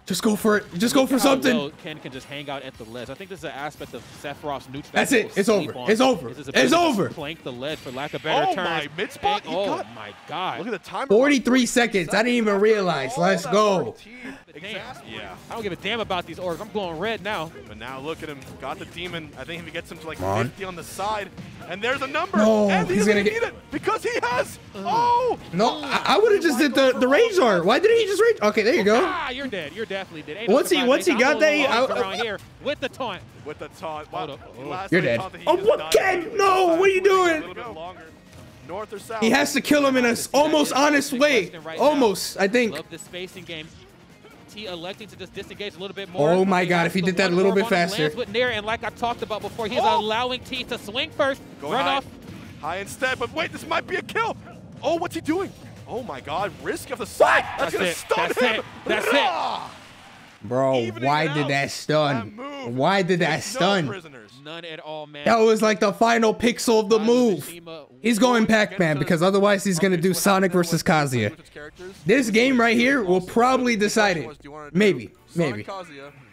Just go for it. Just go for How something. well Ken can just hang out at the ledge. I think this is an aspect of Sephiroth's neutral. That's it. It's over. on, It's over. It's over. just Plank the ledge for lack of better Oh terms. my, mid-spot, And- oh got- my God. Look at the timer. 43 seconds. I didn't even realize. Let's go. work, Tea exasperated. Yeah. I don't give a damn about these orbs. I'm going red now. But now look at him. Got the demon. I think if he gets him to like on. 50 on the side, and there's a number. No, and he's doesn't gonna even get- it because he has. Oh. No, I, I would have just did the the rage art. Why didn't he just rage? Okay, there you go. Ah, you're dead. You're definitely dead. Ain't Once he- surprise, once he got I'm that, he- holding I- around here with the taunt. With the taunt. Wow. Hold up. You're dead. thought that he Oh, just what? Ken, no, what are you doing? little bit longer. North or south? He has to kill him in a s- almost honest way. Almost, I think. Love the spacing game. Tea electing to just disengage a little bit more. Oh my God, if he did that a little bit faster. lands with Nair, and like I talked about before, he's Oh. allowing Tea to swing first, Go run high. off. High instead, but wait, this might be a kill. Oh, what's he doing? Oh my God, risk of the side. That's, That's gonna it. stun That's him. it. That's it. Bro, Evening why did out. that That stun? move Why did that takes stun? prisoners. None at all, man. That was like the final pixel of the Kaizo move. Mishima He's going. Pac-Man because otherwise he's gonna do Sonic versus Kazuya. with its characters. This game right here will probably decide it. was, do you wanna do Maybe, Sonic maybe.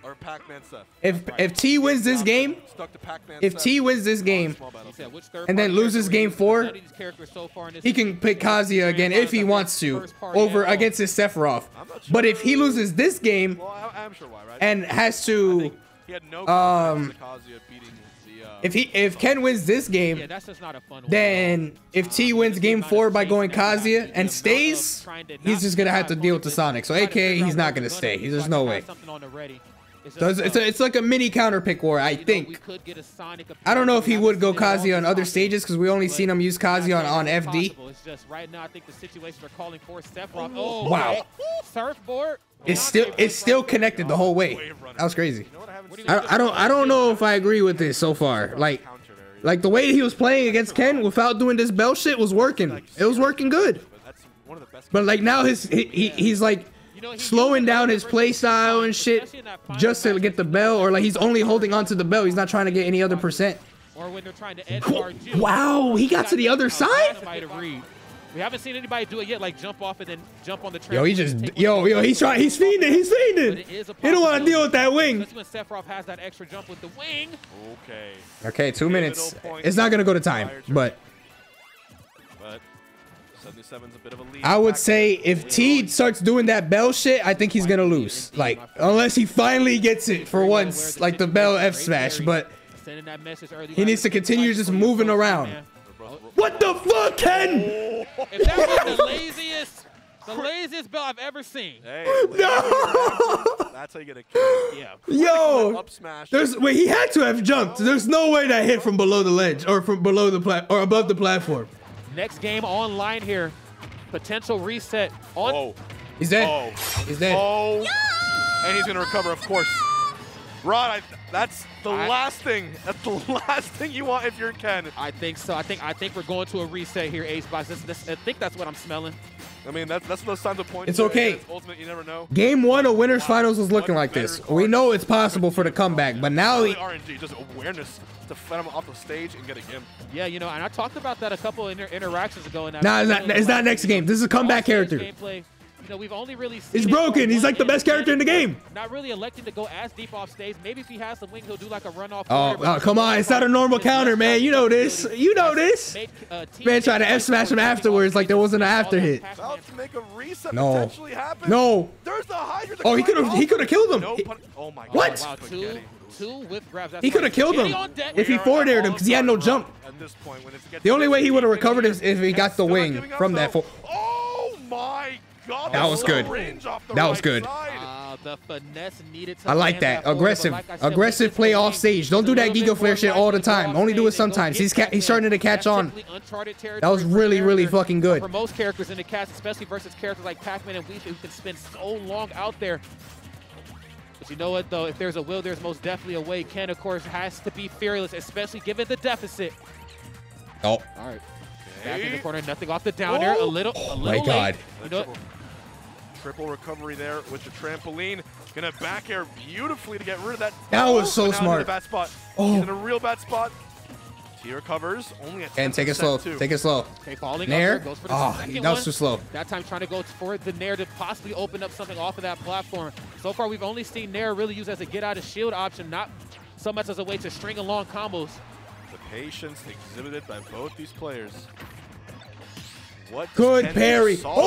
Kazuya or Pac-Man Seth? If Right. if Tea wins this game, Stuck to if Tea wins this game, Small battle. He said, which third And then loses game four, study these characters so far he can pick Kazuya again if he wants to over against his Sephiroth. I'm But if he loses this game Well, I, I'm sure why, right? and has to, he had no um, confidence in Kazuya beating the. Uh, if he if Ken wins this Yeah, game, that's just not a fun then if Tea wins game four by going Kazuya and stays, he's just gonna have to deal with the Sonic. So AKA he's not gonna stay. He's- There's no way. Something on the ready. just Does it's, a, it's like a mini counter pick war, I You know, we think. could get a I don't know if he would go We haven't seen Kazi on other this stages because we only seen him use Kazi on, on FD. possible. It's just right now I think the situations are calling for Sephiroth. Oh, oh, Wow. okay. Surfboard. It's still it's still connected the whole way. That was crazy. You know what I do seen? you I, I don't I don't know if I agree with this so far. Like like the way he was playing against Ken without doing this bell shit was working. It was working good. But that's one of the best. But like now his he, he he's like You know, he slowing down his versus play style and shit in that final just to get the bell or like he's only Sephiroth. holding onto the bell. He's not trying to get any other percent. Or when they're trying to edge guard you. Wow, he got to the other side? Somebody to read. We haven't seen anybody do it yet, like jump off and then jump on the trail. Yo, he just yo yo he's trying he's fiending he's fiending. He don't want to deal with that wing. Especially when Sephiroth has that extra jump with the wing. Okay. Okay, two minutes. It's not gonna go to time, but But I would say if Tea starts doing that bell shit, I think he's gonna lose. Like unless he finally gets it for once, like the bell F smash. But Sending that message early. He needs to continue just moving around. what the fuck, Ken? If that was the laziest, the laziest bell I've ever seen. Hey, No! that's how you get a kill. Yeah. Yo, Up smash. there's wait he had to have jumped. There's no way that hit from below the ledge or from below the plat or above the platform. Next game online here. Potential reset on. Oh. He's dead. Oh. He's dead. Oh. And he's gonna recover, of course. Rod, I, that's the I- last thing. That's the last thing you want if you're in Ken. I think so. I think I think we're going to a reset here, Ace Box. This, this, I think that's what I'm smelling. I mean, that's that's those signs of points. It's okay. It's ultimate, you never know. Game one of winners finals was looking like this. We know it's possible for the comeback, but now Really he, RNG, just awareness to fight him off the stage and get a gimp. Yeah, you know, and I talked about that a couple inter- interactions ago. In that Nah, it's not- it's not next game. This is a comeback character. Gameplay, you know, we've only really seen he's broken. He's like the best character in the game. Not really electing to go as deep off stage. Maybe if he has the wing, he'll do like a run off. Oh, oh, come on. It's not a normal counter, man. You know this. You know this. Uh, man tried to F smash him afterwards like there wasn't an after hit. About to make a reset No. potentially happen. No. There's the Hydra. Oh, he could have. He could have killed him. No oh my oh, god. What? Wow, two, Spaghetti. grabs. That's He could have killed him if he We are forward aired him because he had no jump. wrong At this point, when it's against The only way he would have recovered is if he got the wing from that. though. Fo- Oh my god. That was good. syringe off That was good. side. Ah, the finesse needed to I like that. forward, but Aggressive. like said, Aggressive play off stage. Don't do that Giga Flare shit all the likely to go time. Only do it stage and go sometimes. He's ca- he's starting to catch on. That was really, really fucking good. For most characters in the cast, especially versus characters like Pac-Man and Wii who can spend so long out there. But you know what, though? If there's a will, there's most definitely a way. Ken, of course, has to be fearless, especially given the deficit. Oh, All right. Back in the corner, nothing off the down air. A little, a oh little my late. God. You know? Triple, triple recovery there with the trampoline. Gonna back air beautifully to get rid of that. That was Oh, so but in smart. a bad spot. Oh. He's in a real bad spot. He recovers only at and take it slow. too. Take it slow. Okay, falling Nair. up there, goes for the Oh, second that was one. too slow. That time trying to go for the Nair to possibly open up something off of that platform. So far, we've only seen Nair really used as a get out of shield option, not so much as a way to string along combos. The patience exhibited by both these players. What Good Ken do parry. to solve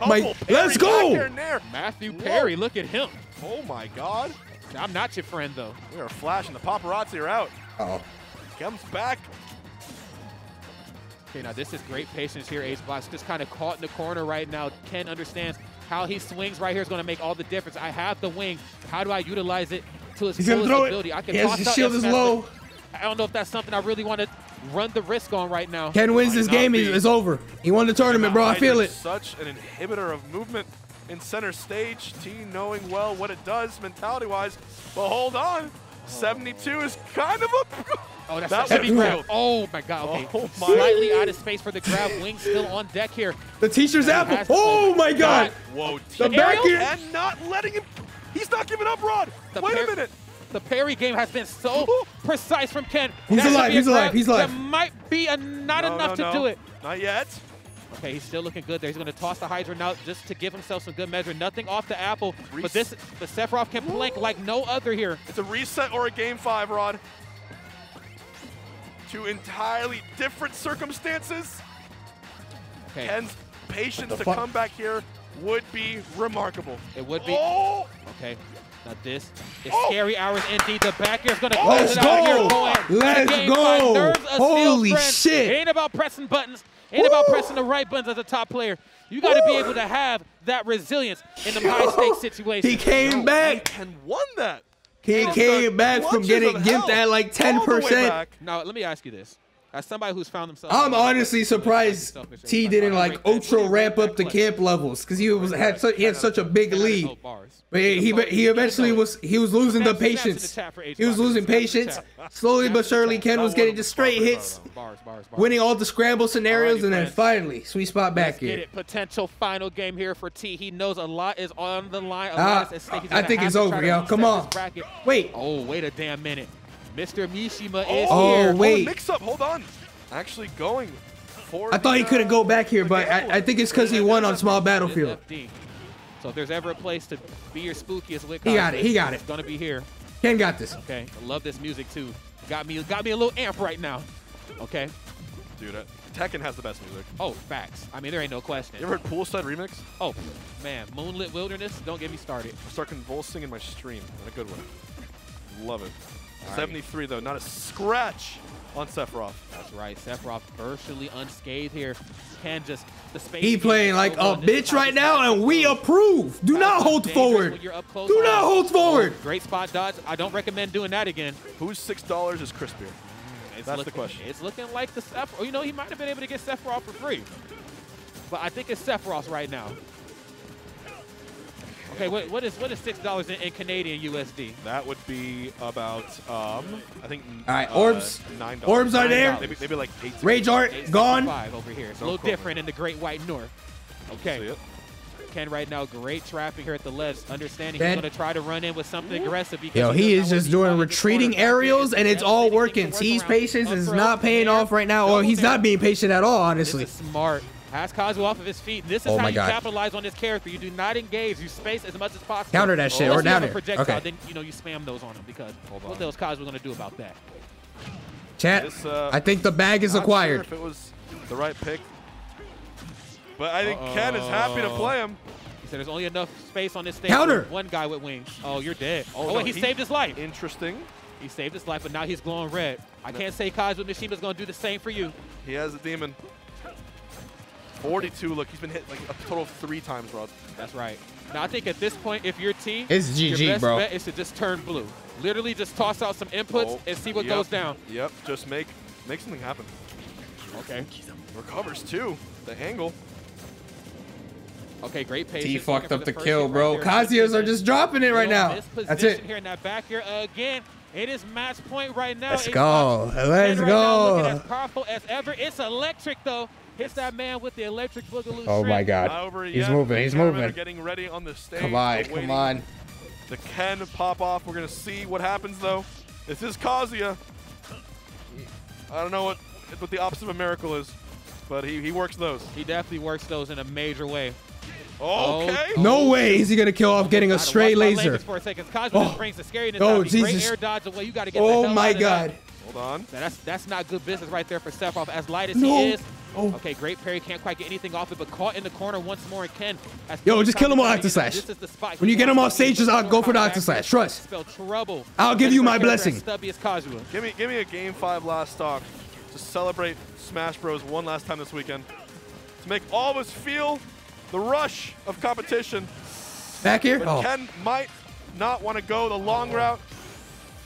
Oh, my- double let's go. back air Nair? Matthew Whoa. Perry, look at him. Oh my god. I'm not your friend, though. We are flashing. The paparazzi are out. Oh, Comes back. Okay, now this is great patience here. Ace Box just kind of caught in the corner right now. Ken understands how he swings right here is going to make all the difference. I have the wing. How do I utilize it to its he's fullest throw ability? I can Yes, toss his out shield is low. I don't know if that's something I really want to run the risk on right now. Ken wins this Might not game. be. It's it's over. He won the tournament, bro. I feel it. Such an inhibitor of movement in center stage. Tea knowing well what it does mentality-wise. But hold on. 72 is kind of a... Oh, that's That a heavy was grab. Oh my god. Okay. Oh my- Slightly out of space for the grab. Wing still on deck here. The teacher's apple. has- Oh my god. Whoa, The Tea back Aerial? and not letting him... He's not giving up, Rod. The Wait a minute. The parry game has been so precise from Ken. He's That alive, he's alive, he's alive. That might be a, not No, enough no, to no. do it. Not yet. Okay, he's still looking good there. He's going to toss the Hydra now just to give himself some good measure. Nothing off the apple, but this, but Sephiroth can plank like no other here. It's a reset or a game five, Rod. Two entirely different circumstances. Okay, Ken's patience to come back here would be remarkable. it would be. Oh! Okay, now this is Oh! scary hours indeed. The back air is going to Let's close it out here. go. Going Let's go. five. Nerves of Holy shit. It ain't about pressing buttons. Ain't about pressing the right buttons as a top player. You got to be able to have that resilience in the high stakes situations. He came back. Ken won that. He Just came back from getting of gimped at like all the way 10%. back. Now, let me ask you this. As somebody who's found themselves. I'm honestly surprised Tea didn't like ultra ramp up the camp levels because he was had such, he had such a big lead. But he, he he eventually was he was losing the patience. He was losing patience. Slowly but surely, Ken was getting just straight hits, winning all the scramble scenarios, and then finally sweet spot back it. Potential final game here for Tea. He knows a lot is on the line. Ah, lot is at stake. He's I think it's over, try to yo. reset Come on. Wait. Oh, wait a damn minute. Mr. Mishima is Oh, here. Oh, wait. mix up. Hold on. Actually going for I thought he couldn't uh, go back here, but. I, I think it's because he won on small battlefield. So if there's ever a place to be your spookiest with He got it, he got it. it's gonna be here. Ken got this. Okay. I love this music too. Got me got me a little amp right now. Okay. Dude, uh, Tekken has the best music. Oh, facts. I mean, there ain't no question. You ever heard Poolside Remix? Oh, man. Moonlit Wilderness. Don't get me started. I start convulsing in my stream in a good way. Love it. Right. 73 though, not a scratch on Sephiroth. That's right. Sephiroth virtually unscathed here. Can just the space. He he playing like so a well, and this bitch right now, and we approve. Do not hold forward. when you're up close Do not hold forward. Oh, great spot dodge. I don't recommend doing that again. Whose six dollars is Crispier? Mm, it's That's the question. It's looking like the Sephiroth. You know, he might have been able to get Sephiroth for free. But I think it's Sephiroth right now. Okay, what, what is what is six dollars in, in Canadian USD? That would be about um, I think. All right, uh, orbs. Nine Orbs are there. Maybe, maybe like eight. Rage art gone. Five over here. It's a little problem. different in the Great White North. See Okay, it? Ken right now, great trapping here at the ledge. Understanding Ben. he's going to try to run in with something aggressive. because Yo, he does is just want to be doing found in the retreating aerials, and it's all working. to Tea's work patience is not paying off right now, or he's not being patient at all, This honestly. is smart. Has Kazu off of his feet. This is Oh how you God. capitalize on this character. You do not engage. You space as much as possible. Counter that shit, Unless or you down have a projectile, Okay. Then you know you spam those on him because Hold what on. the hell's Kazu going to do about that? Chat, This, uh, I think the bag is Not sure acquired. if it was the right pick, but I think Ken is happy to play him. He said there's only enough space on this stage. Counter. for One guy with wings. Oh, you're dead. Oh, no, wait, he, he- saved his life. Interesting. He saved his life, but now he's glowing red. I can't say Kazu Mishima's going to do the same for you. He has a demon. 42. Look, he's been hit like a total of three times, Rod. That's right. Now I think at this point, if you're Tea, It's your best bro. bet is to just turn blue. Literally, just toss out some inputs Oh, and see what yep, goes down. Yep. Just make make something happen. Okay. Recovers too. The angle. Okay, great patience. Tea fucked up the first kill, bro. right there. Kazias are just dropping it right now. misposition That's it. Here in that back here again. It is match point right now. Let's Ace go. Let's And right now go. as powerful as ever. It's electric though. Hits that man with the electric boogaloo. Oh my. God. He's yet. moving, he's moving. Are getting ready on the stage. Come on, come on. The Ken pop off. We're gonna see what happens though. This is Kazuya. I don't know what what the opposite of a miracle is, but he, he works those. He definitely works those in a major way. Okay. Oh. No oh. way is he gonna kill off getting a Gotta straight laser. For a second. Kazu Oh. brings the scariness Oh, out. He Jesus. air dodge away. You got to get Oh my out of that. god. Hold on. Now, that's that's not good business right there for Sephiroth. As light as No. he is. Oh. Okay, great parry. Can't quite get anything off it, but caught in the corner once more. And Ken. as Yo, just kill him on Octoslash. This is the spot. When you get him off stage, just use out- go for the Octoslash. Trust. Spell trouble. I'll give you my blessing. Stubby Kazuya. Give me give me a game five last stock to celebrate Smash Bros. one last time this weekend. To make all of us feel the rush of competition. Back here? But Oh. Ken might not want to go the long oh. route.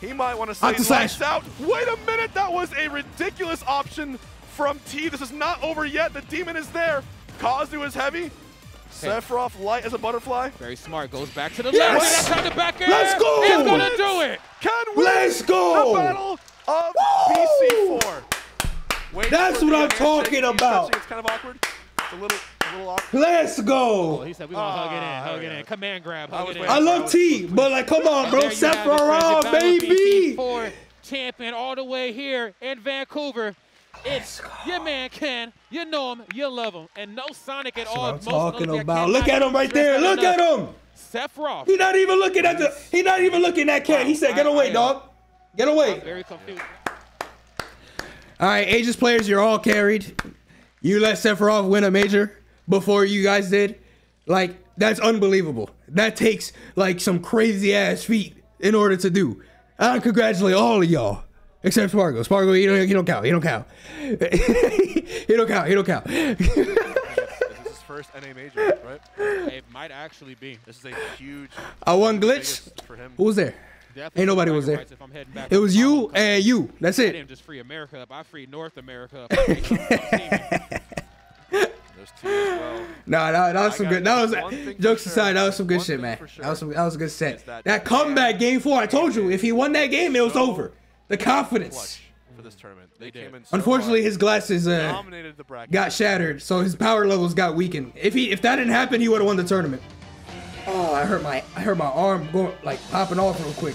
He might want to say Octoslash. lights out. Wait a minute, that was a ridiculous option from Tea. This is not over yet. The demon is there. Kazu is heavy. Sephiroth light as a butterfly. Very smart. Goes back to the Yes! left. That's on the back air. Let's go! He's gonna do it. Can we? Let's go! the battle of Woo! BC4. Wait That's what I'm talking He's about. touching. It's kind of awkward. It's a little, a little awkward. Let's Oh, go. he said we gonna hug it in, Ah, hug there it in. Command grab, I hug was it in. I love Tea, but like, come on, bro. There you have it, friends. The Sephiroth, baby. BC4 champion all the way here in Vancouver. It's your man Ken. You know him, you love him, and no Sonic at That's all. what I'm talking about. Look at him right there. Look at enough. him. Sephiroth. He not even looking at the. He not even looking at Ken. He said, "Get away, dog. Get away." Very confused. All right, Aegis players, you're all carried. You let Sephiroth win a major before you guys did. Like, that's unbelievable. That takes like some crazy ass feat in order to do. I congratulate all of y'all. Except Sparg0. Sparg0, he don't, he don't count. He don't count. he don't count. He don't count. This is his first NA major, right? It might actually be. This is a huge I won glitch. for him. Who was there? Definitely Ain't nobody was there. if I'm back It was you Mahalo Cup. and you. That's I it. didn't just free America up. I freed North America up. I freed something else. There's two as well. Nah, nah, that was I some good. That was one thing jokes sure. aside. That was some good One shit, man. sure That was some. That was a good set. that That comeback game four. I told you, if he won that game, it was So over. The confidence. For this tournament. They, did. came in so Unfortunately, hard, his glasses uh, dominated the bracket. got shattered, so his power levels got weakened. If he, if that didn't happen, he would have won the tournament. Oh, I hurt my, I hurt my arm going like popping off real quick.